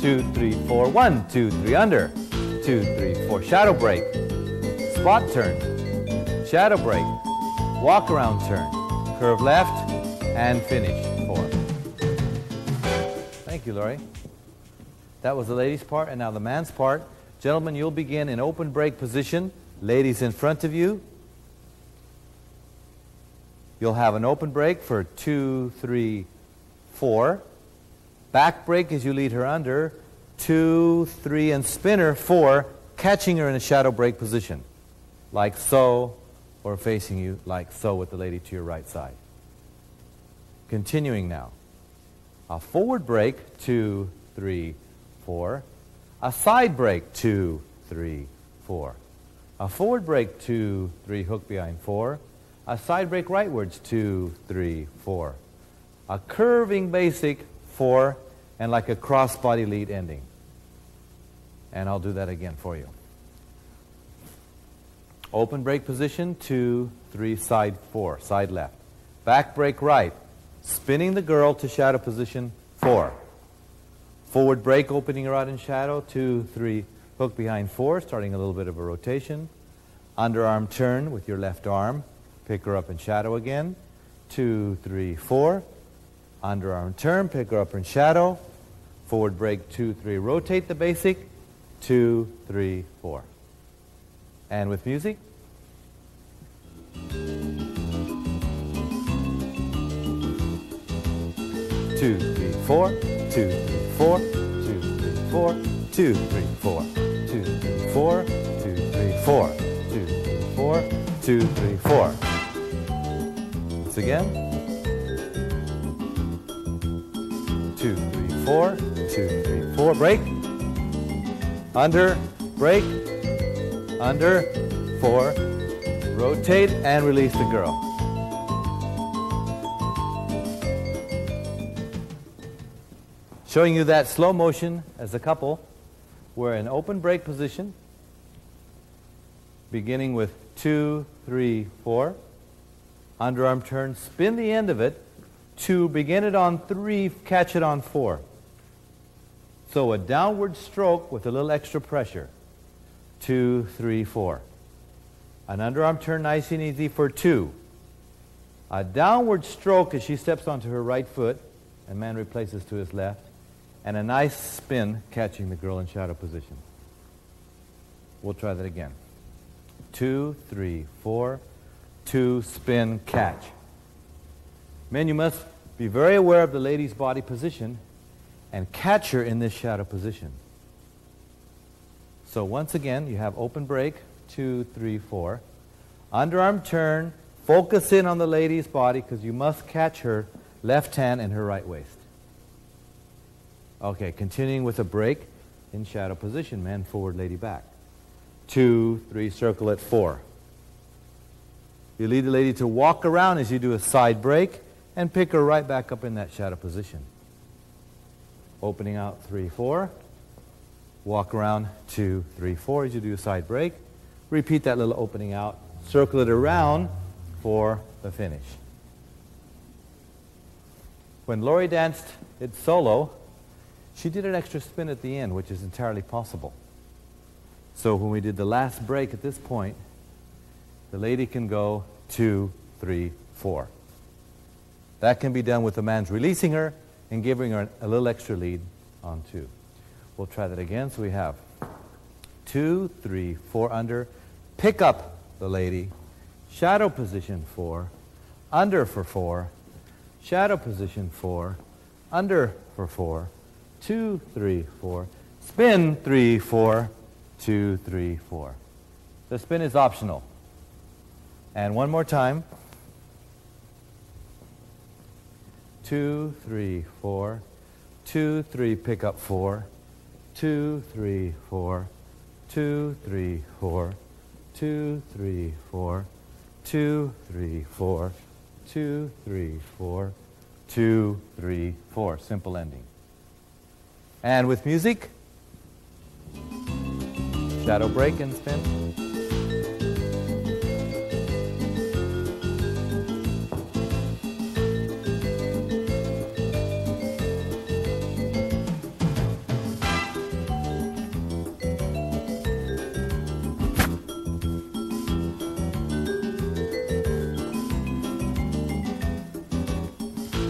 Two, three, four, one, two, three, under, two, three, four, shadow break, spot turn, shadow break, walk around turn, curve left, and finish, four. Thank you, Laurie. That was the ladies' part, and now the man's part. Gentlemen, you'll begin in open break position. Ladies in front of you. You'll have an open break for two, three, four. Back break as you lead her under. Two, three, and spinner, four, catching her in a shadow break position. Like so, or facing you like so with the lady to your right side. Continuing now. A forward break, two, three, four. A side break, two, three, four. A forward break, two, three, hook behind, four. A side break rightwards, two, three, four. A curving basic, four, and like a cross body lead ending. And I'll do that again for you. Open break position, two, three, side four, side left. Back break right, spinning the girl to shadow position, four. Forward break, opening her out in shadow, two, three, hook behind four, starting a little bit of a rotation. Underarm turn with your left arm, pick her up in shadow again, two, three, four. Underarm turn, pick her up in shadow. Forward break, two, three, rotate the basic, two, three, four. And with music. two, three, four, two, three, four, two, three, four, two, three, four, two, three, four, two, three, four, two, three, four, two, three, four. Once again. Two, three, four, two, three, four. Break. Under, break, under, four. Rotate and release the girl. Showing you that slow motion as a couple. We're in open break position, beginning with two, three, four. Underarm turn, spin the end of it. Two, begin it on three, catch it on four. So a downward stroke with a little extra pressure. Two, three, four. An underarm turn nice and easy for two. A downward stroke as she steps onto her right foot and man replaces to his left and a nice spin catching the girl in shadow position. We'll try that again. Two, three, four. Two, spin, catch. Men, you must be very aware of the lady's body position and catch her in this shadow position. So once again, you have open break, two, three, four. Underarm turn. Focus in on the lady's body because you must catch her left hand and her right waist. Okay, continuing with a break in shadow position. Man forward, lady back. Two, three, circle at four. You lead the lady to walk around as you do a side break and pick her right back up in that shadow position. Opening out three, four. Walk around two, three, four as you do a side break. Repeat that little opening out. Circle it around for the finish. When Lori danced it solo, she did an extra spin at the end, which is entirely possible. So when we did the last break at this point, the lady can go two, three, four. That can be done with the man's releasing her and giving her a little extra lead on two. We'll try that again. So we have two, three, four under. Pick up the lady. Shadow position four. Under for four. Shadow position four. Under for four. Two, three, four. Spin three, four. Two, three, four. The spin is optional. And one more time. Two, three, four. Two, three, pick up four. Two, three, four. Two, three, four. Two, three, four. Two, three, four. Two, three, four. Two, three, four. Simple ending. And with music, shadow break and spin.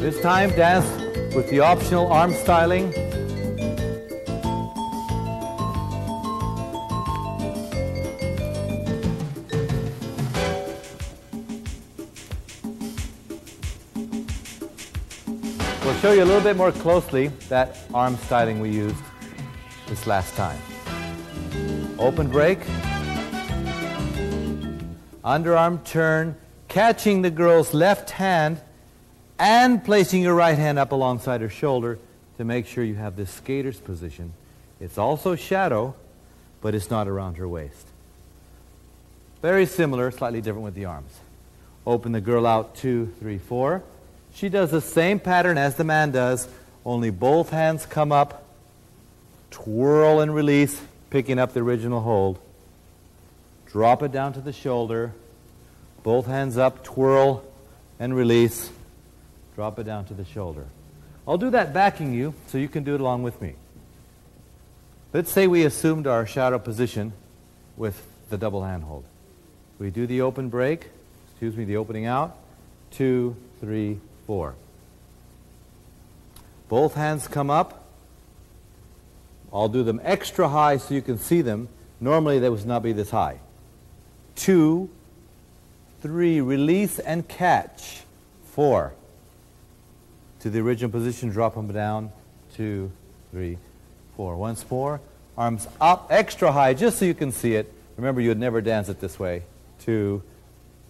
This time, dance with the optional arm styling. We'll show you a little bit more closely that arm styling we used this last time. Open break, underarm turn, catching the girl's left hand and placing your right hand up alongside her shoulder to make sure you have this skater's position. It's also shadow, but it's not around her waist. Very similar, slightly different with the arms. Open the girl out, two, three, four. She does the same pattern as the man does, only both hands come up, twirl and release, picking up the original hold. Drop it down to the shoulder, both hands up, twirl and release Drop it down to the shoulder. I'll do that backing you so you can do it along with me. Let's say we assumed our shadow position with the double handhold. We do the open break, excuse me, the opening out, two, three, four. Both hands come up. I'll do them extra high so you can see them. Normally they would not be this high. Two, three, release and catch. Four, to the original position, drop them down, two, three, four. Once more, arms up extra high just so you can see it. Remember, you would never dance it this way. Two,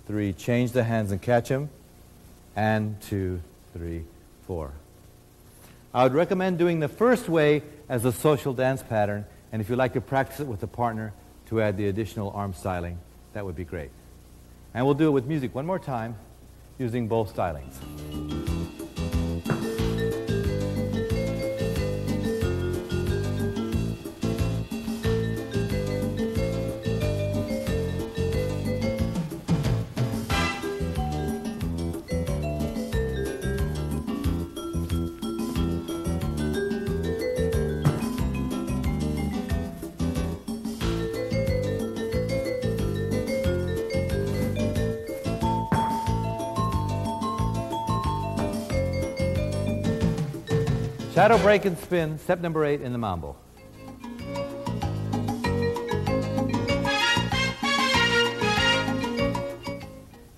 three, change the hands and catch them. And two, three, four. I would recommend doing the first way as a social dance pattern, and if you'd like to practice it with a partner to add the additional arm styling, that would be great. And we'll do it with music one more time using both stylings. Shadow break and spin, step number eight in the mambo.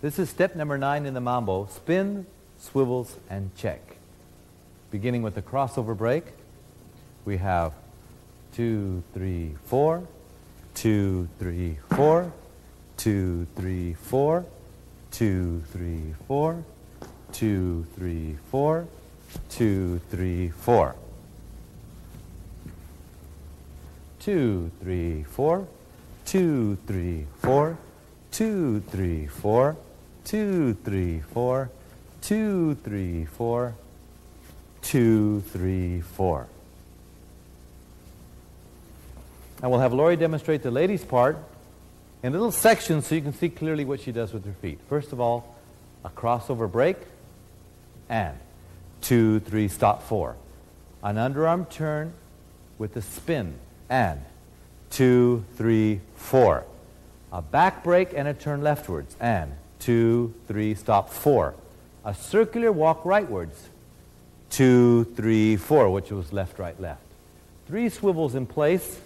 This is step number nine in the mambo. Spin, swivels, and check. Beginning with the crossover break, we have two, three, four, two, three, four, two, three, four, two, three, four, two, three, four, two, three, four. Two, three, four, two, three, four, two, three, four, two, three, four, two, three, four, two, three, four. And we'll have Lori demonstrate the ladies' part in little sections so you can see clearly what she does with her feet. First of all, a crossover break, and two, three, stop, four. An underarm turn with a spin, and two, three, four. A back break and a turn leftwards, and two, three, stop, four. A circular walk rightwards, two, three, four, which was left, right, left. Three swivels in place,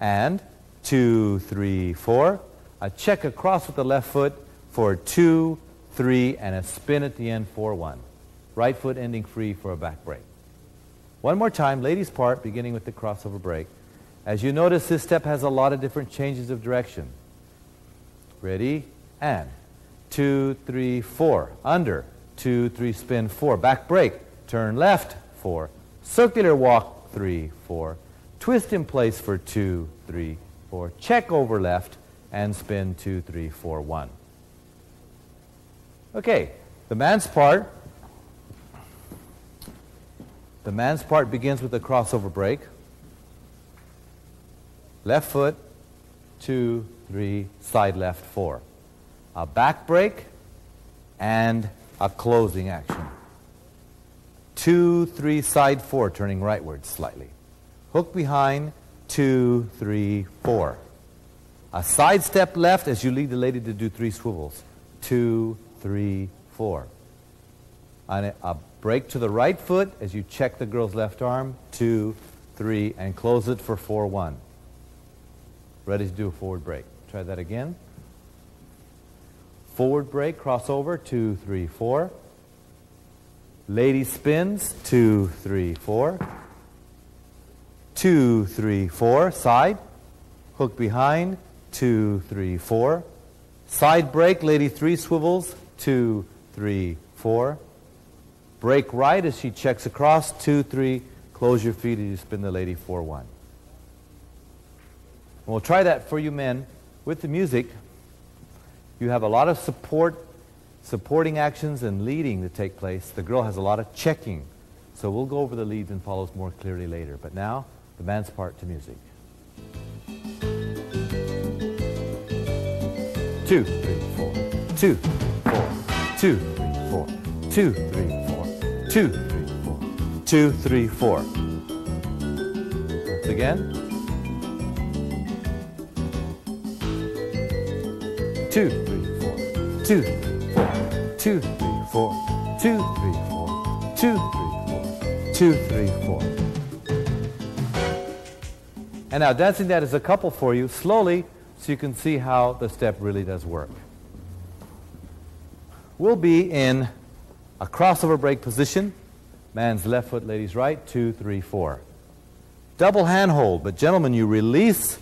and two, three, four. A check across with the left foot for two, three, and a spin at the end for one. Right foot ending free for a back break. One more time, ladies' part, beginning with the crossover break. As you notice, this step has a lot of different changes of direction. Ready? And two, three, four. Under. Two, three, spin, four. Back break. Turn left, four. Circular walk, three, four. Twist in place for two, three, four. Check over left and spin two, three, four, one. Okay, the man's part. The man's part begins with a crossover break. Left foot, two, three, side left, four. A back break and a closing action. Two, three, side four, turning rightward slightly. Hook behind, two, three, four. A side step left as you lead the lady to do three swivels. Two, three, four. And a, break to the right foot as you check the girl's left arm. Two, three, and close it for four, one. Ready to do a forward break. Try that again. Forward break, crossover, two, three, four. Lady spins, two, three, four. Two, three, four. Side. Hook behind, two, three, four. Side break, lady three swivels, two, three, four. Break right as she checks across, two, three. Close your feet as you spin the lady, four, one. We'll try that for you men with the music. You have a lot of support, supporting actions and leading to take place. The girl has a lot of checking. So we'll go over the leads and follows more clearly later. But now, the man's part to music. Two, three, four. Two, four. Two, three, four. Two, three. Two, three, four. Two, three, four. Once again. Two, three, four. Two, three, four. Two, three, four. Two, three, four. Two, three, four. Two, three, four. And now dancing that is a couple for you, slowly, so you can see how the step really does work. We'll be in a crossover break position. Man's left foot, lady's right. Two, three, four. Double hand hold, but gentlemen, you release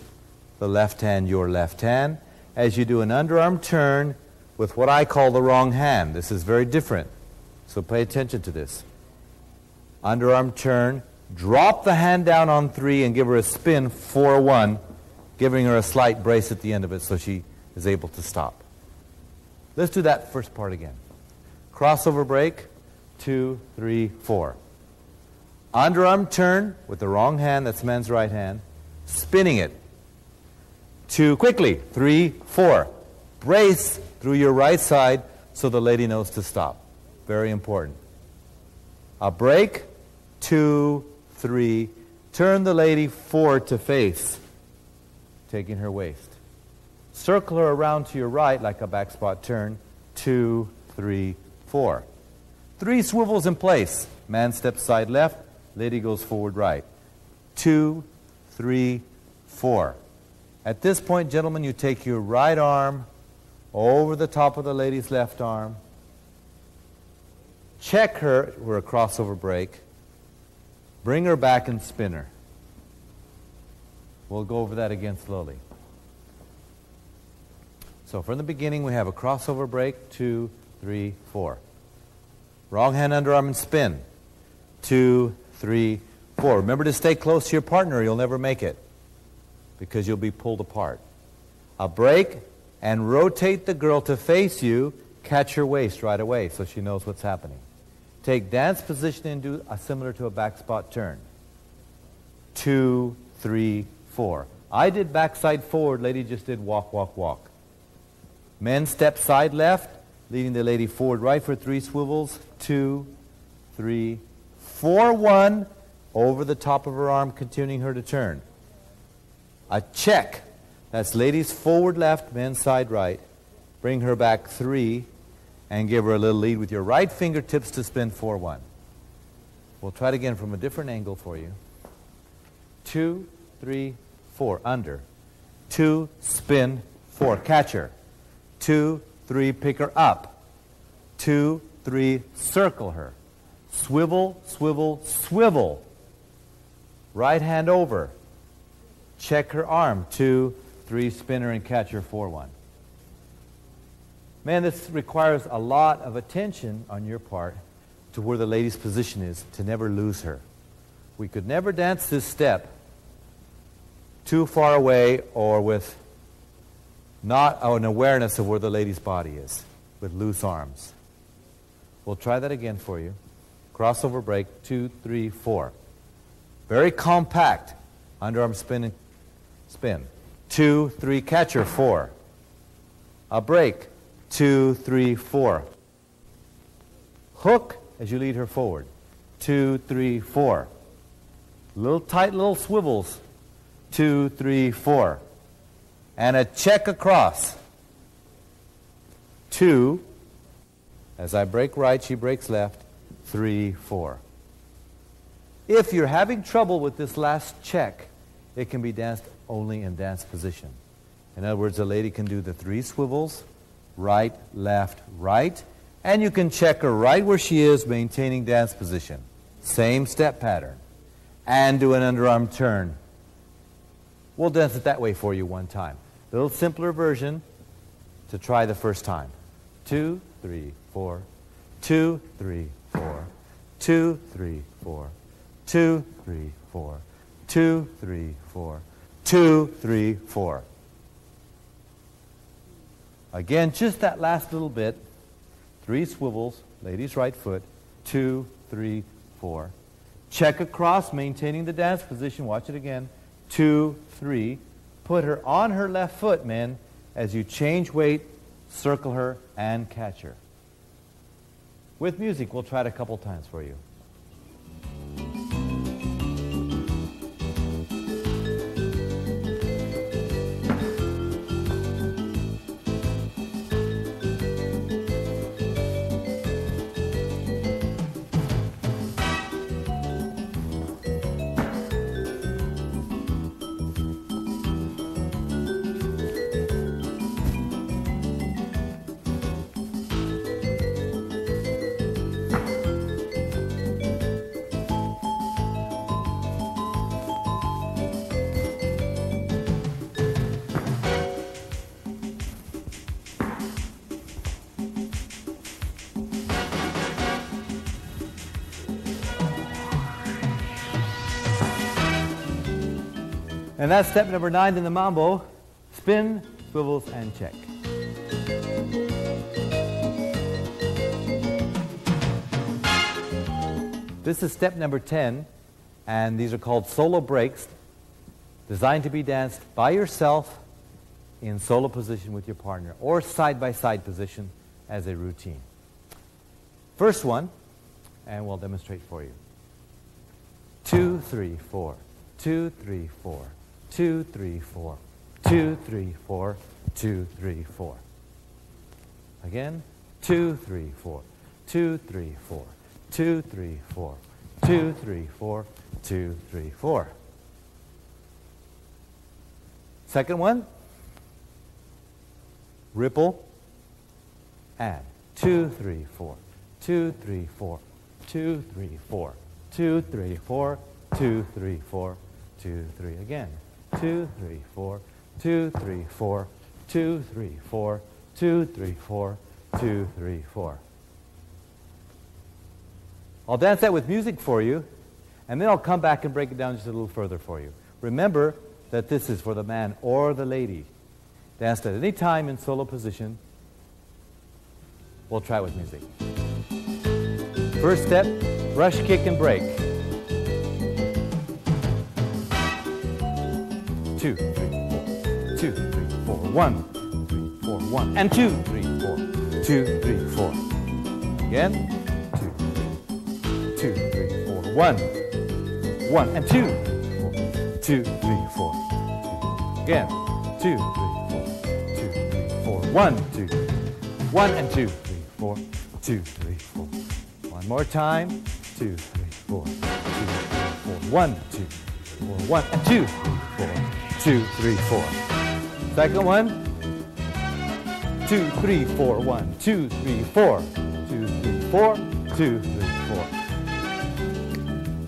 the left hand, your left hand, as you do an underarm turn with what I call the wrong hand. This is very different. So pay attention to this. Underarm turn, drop the hand down on three and give her a spin, 4 1, giving her a slight brace at the end of it so she is able to stop. Let's do that first part again. Crossover break, two, three, four. Underarm turn with the wrong hand, that's man's right hand, spinning it. Two, quickly, three, four. Brace through your right side so the lady knows to stop. Very important. A break, two, three. Turn the lady forward to face, taking her waist. Circle her around to your right like a back spot turn. Two, three, four. Three swivels in place. Man steps side left, lady goes forward right. Two, three, four. At this point, gentlemen, you take your right arm over the top of the lady's left arm. Check her, we're a crossover break. Bring her back and spin her. We'll go over that again slowly. So from the beginning, we have a crossover break, two, three, four. Wrong hand underarm and spin, two, three, four. Remember to stay close to your partner, you'll never make it because you'll be pulled apart. A break and rotate the girl to face you, catch her waist right away so she knows what's happening. Take dance position and do a similar to a back spot turn. Two, three, four. I did backside forward, lady just did walk, walk, walk. Men step side left, leading the lady forward right for three swivels. Two, three, four, one. Over the top of her arm, continuing her to turn. A check. That's ladies forward left, men side right. Bring her back three and give her a little lead with your right fingertips to spin 4 1. We'll try it again from a different angle for you. Two, three, four, under. Two, spin, four, catcher. Two, three, pick her up. Two, three, circle her. Swivel, swivel, swivel. Right hand over. Check her arm. Two, three, spin her and catch her 4 1. Man, this requires a lot of attention on your part to where the lady's position is to never lose her. We could never dance this step too far away or with not an awareness of where the lady's body is, with loose arms. We'll try that again for you. Crossover break, two, three, four. Very compact. Underarm spin spin. Two, three, catcher, four. A break, two, three, four. Hook as you lead her forward. Two, three, four. Little tight little swivels. Two, three, four. And a check across. Two. As I break right, she breaks left. Three, four. If you're having trouble with this last check, it can be danced only in dance position. In other words, a lady can do the three swivels, right, left, right, and you can check her right where she is, maintaining dance position. Same step pattern. And do an underarm turn. We'll dance it that way for you one time. A little simpler version to try the first time. Two, three, four. Two, three, four. Two, three, four. Two, three, four. Two, three, four. Two, three, four. Again, just that last little bit. Three swivels, lady's right foot. Two, three, four. Check across, maintaining the dance position. Watch it again. Two, three. Put her on her left foot, men. As you change weight, circle her and catch her. With music, we'll try it a couple times for you. And that's step number nine in the mambo. Spin, swivels, and check. This is step number 10, and these are called solo breaks, designed to be danced by yourself in solo position with your partner, or side-by-side position as a routine. First one, and we'll demonstrate for you. Two, three, four. Two, three, four two, three, four, two, three, four, two, three, four. Again, two, three, four, two, three, four, two, three, four, two, three, four, two, three, four. Second one, ripple, and two, three, four, two, three, four, two, three, four, two, three, four, two, three, four, two, three. Again two, three, four, two, three, four, two, three, four, two, three, four, two, three, four. I'll dance that with music for you, and then I'll come back and break it down just a little further for you. Remember that this is for the man or the lady. Danced at any time in solo position. We'll try it with music. First step, brush, kick, and break. Two, three, four. Two, three, four. three, four. One. And two, three, four. Two, three, four. Again. Two, three, two, three, four. One. One. And two, four. Two, three, four. Again. Two, three, four. Two, three, four. One, two. One and two, three, four. Two, three, four. One more time. Two, three, four. Two, three, four. One, two, four. One and two, three, four. Two, three, four. Second one. Two, three, four. One, two, three, four. Two, three, four. Two, three, four.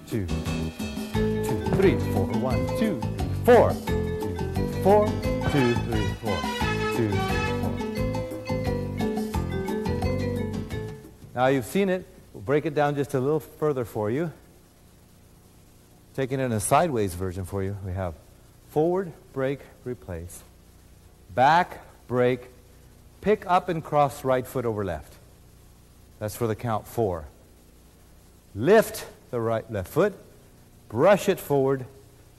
Two, two, three, four. One, two, four. Two, four. Two, three, four. Two, three, four. Now you've seen it. We'll break it down just a little further for you. Taking it in a sideways version for you, we have forward, break, replace, back, break, pick up and cross right foot over left. That's for the count four. Lift the right left foot, brush it forward,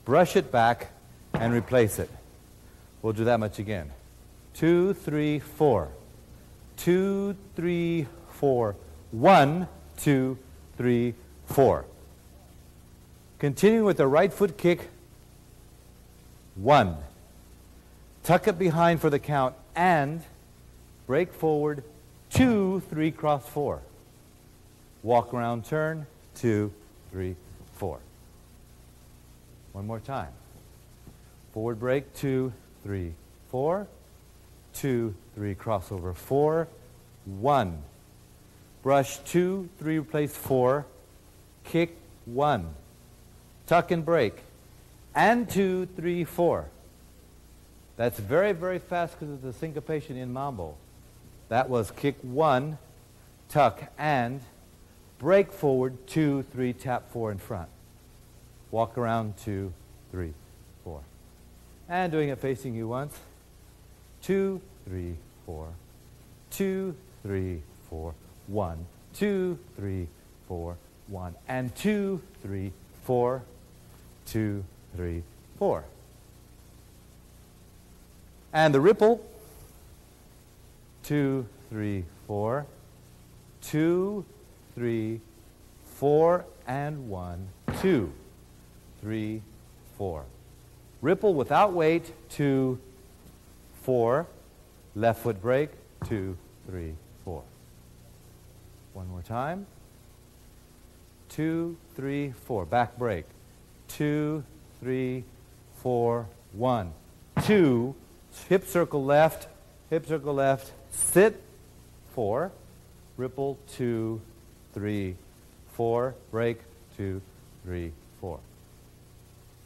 brush it back, and replace it. We'll do that much again. Two, three, four. Two, three, four. One, two, three, four. Continuing with the right foot kick. One. Tuck it behind for the count and break forward. Two, three, cross four. Walk around, turn. Two, three, four. One more time. Forward break. Two, three, four. Two, three, crossover. Four. One. Brush two, three, replace four. Kick one. Tuck and break. And two, three, four. That's very, very fast because it's a syncopation in mambo. That was kick one, tuck and break forward, two, three, tap four in front. Walk around, two, three, four. And doing it facing you once. Two, three, four. Two, three, four. One, two, three, four. One. And two, three, four. Two, three, four. And the ripple. Two, three, four. Two, three, four, and one. Two, three, four. Ripple without weight. Two, four. Left foot break. Two, three, four. One more time. Two, three, four. Back break. Two, three, four, one. Two. Hip circle left. Hip circle left. Sit. Four. Ripple. Two, three, four. Break. Two, three, four.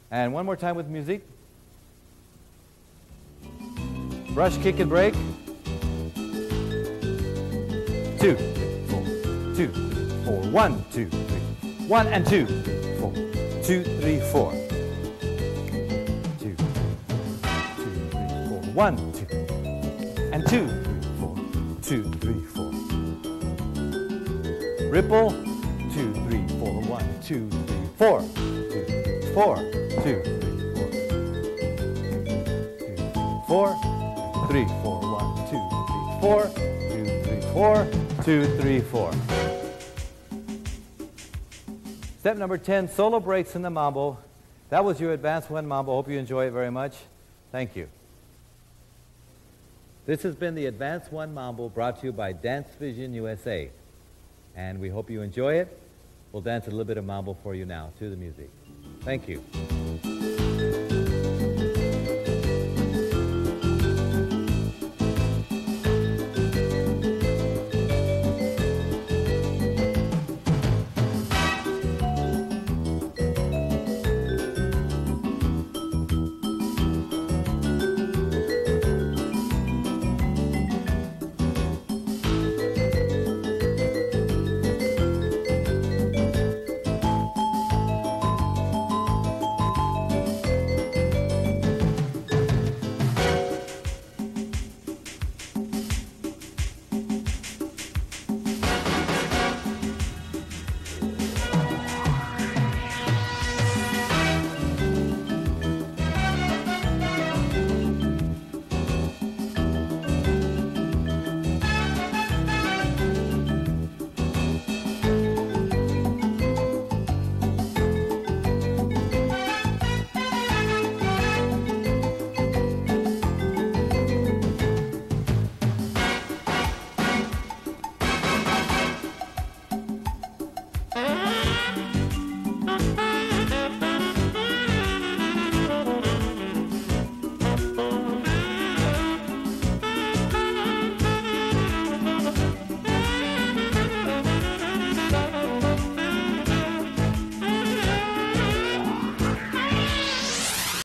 And one more time with music. Brush, kick, and break. Two, four. Two, four. One, two, three. One and two, four. Two, three, four. One, two, and two, three, four. Two, three, four. Ripple. Two, three, four. One, two, three, four. Two, three, four. Two, three, four. Two, four. Three, four. One, two, three, four. Two, three, four. Two, three, four. Step number 10, solo breaks in the mambo. That was your advanced one mambo. Hope you enjoy it very much. Thank you. This has been the Advanced One Mambo brought to you by Dance Vision USA. And we hope you enjoy it. We'll dance a little bit of mambo for you now to the music. Thank you.